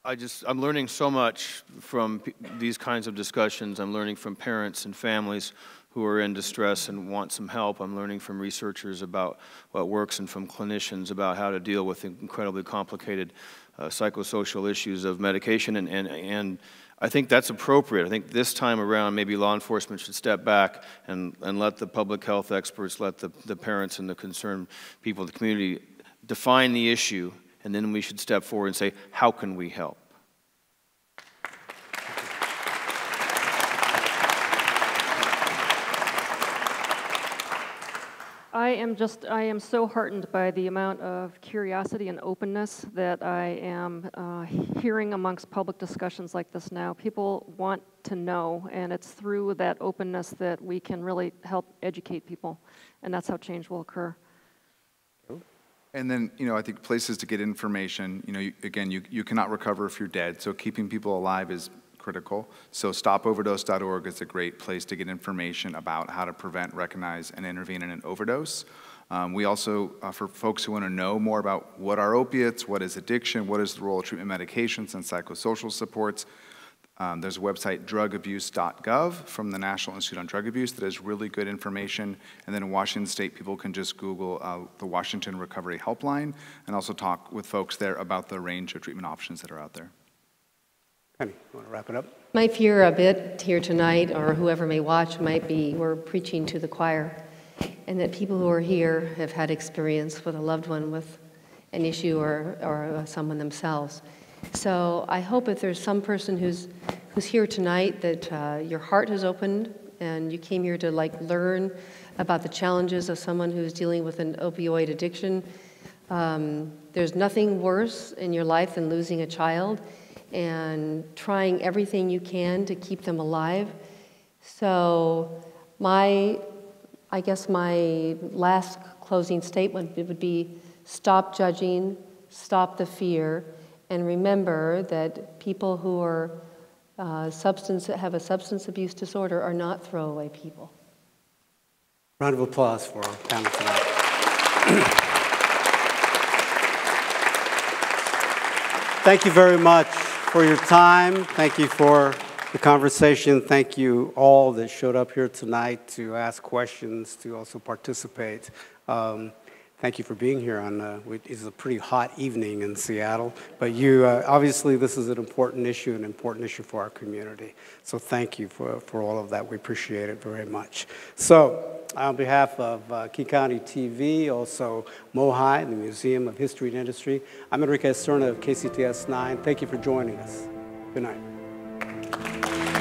I just, I'm learning so much from these kinds of discussions. I'm learning from parents and families who are in distress and want some help. I'm learning from researchers about what works and from clinicians about how to deal with incredibly complicated uh, psychosocial issues of medication. And, and, and I think that's appropriate. I think this time around, maybe law enforcement should step back and, and let the public health experts, let the, the parents and the concerned people the community define the issue and then we should step forward and say, how can we help? I am just, I am so heartened by the amount of curiosity and openness that I am uh, hearing amongst public discussions like this now. People want to know, and it's through that openness that we can really help educate people, and that's how change will occur. And then, you know, I think places to get information, you know, you, again, you, you cannot recover if you're dead, so keeping people alive is critical. So stopoverdose.org is a great place to get information about how to prevent, recognize, and intervene in an overdose. Um, we also, uh, for folks who want to know more about what are opiates, what is addiction, what is the role of treatment medications and psychosocial supports, um, there's a website, drugabuse.gov, from the National Institute on Drug Abuse that has really good information. And then in Washington State, people can just Google uh, the Washington Recovery Helpline and also talk with folks there about the range of treatment options that are out there. Penny, you want to wrap it up? My fear a bit here tonight, or whoever may watch, might be we're preaching to the choir, and that people who are here have had experience with a loved one with an issue or, or someone themselves. So I hope if there's some person who's, who's here tonight that uh, your heart has opened and you came here to like learn about the challenges of someone who's dealing with an opioid addiction. Um, there's nothing worse in your life than losing a child and trying everything you can to keep them alive. So my, I guess my last closing statement would be stop judging, stop the fear, and remember that people who are uh, substance have a substance abuse disorder are not throwaway people. Round of applause for our panel tonight. Thank you very much for your time. Thank you for the conversation. Thank you all that showed up here tonight to ask questions, to also participate. Um, Thank you for being here on, uh, it's a pretty hot evening in Seattle, but you, uh, obviously this is an important issue, an important issue for our community. So thank you for, for all of that. We appreciate it very much. So on behalf of uh, King County TV, also MOHAI, the Museum of History and Industry, I'm Enrique Cerna of KCTS 9. Thank you for joining us. Good night.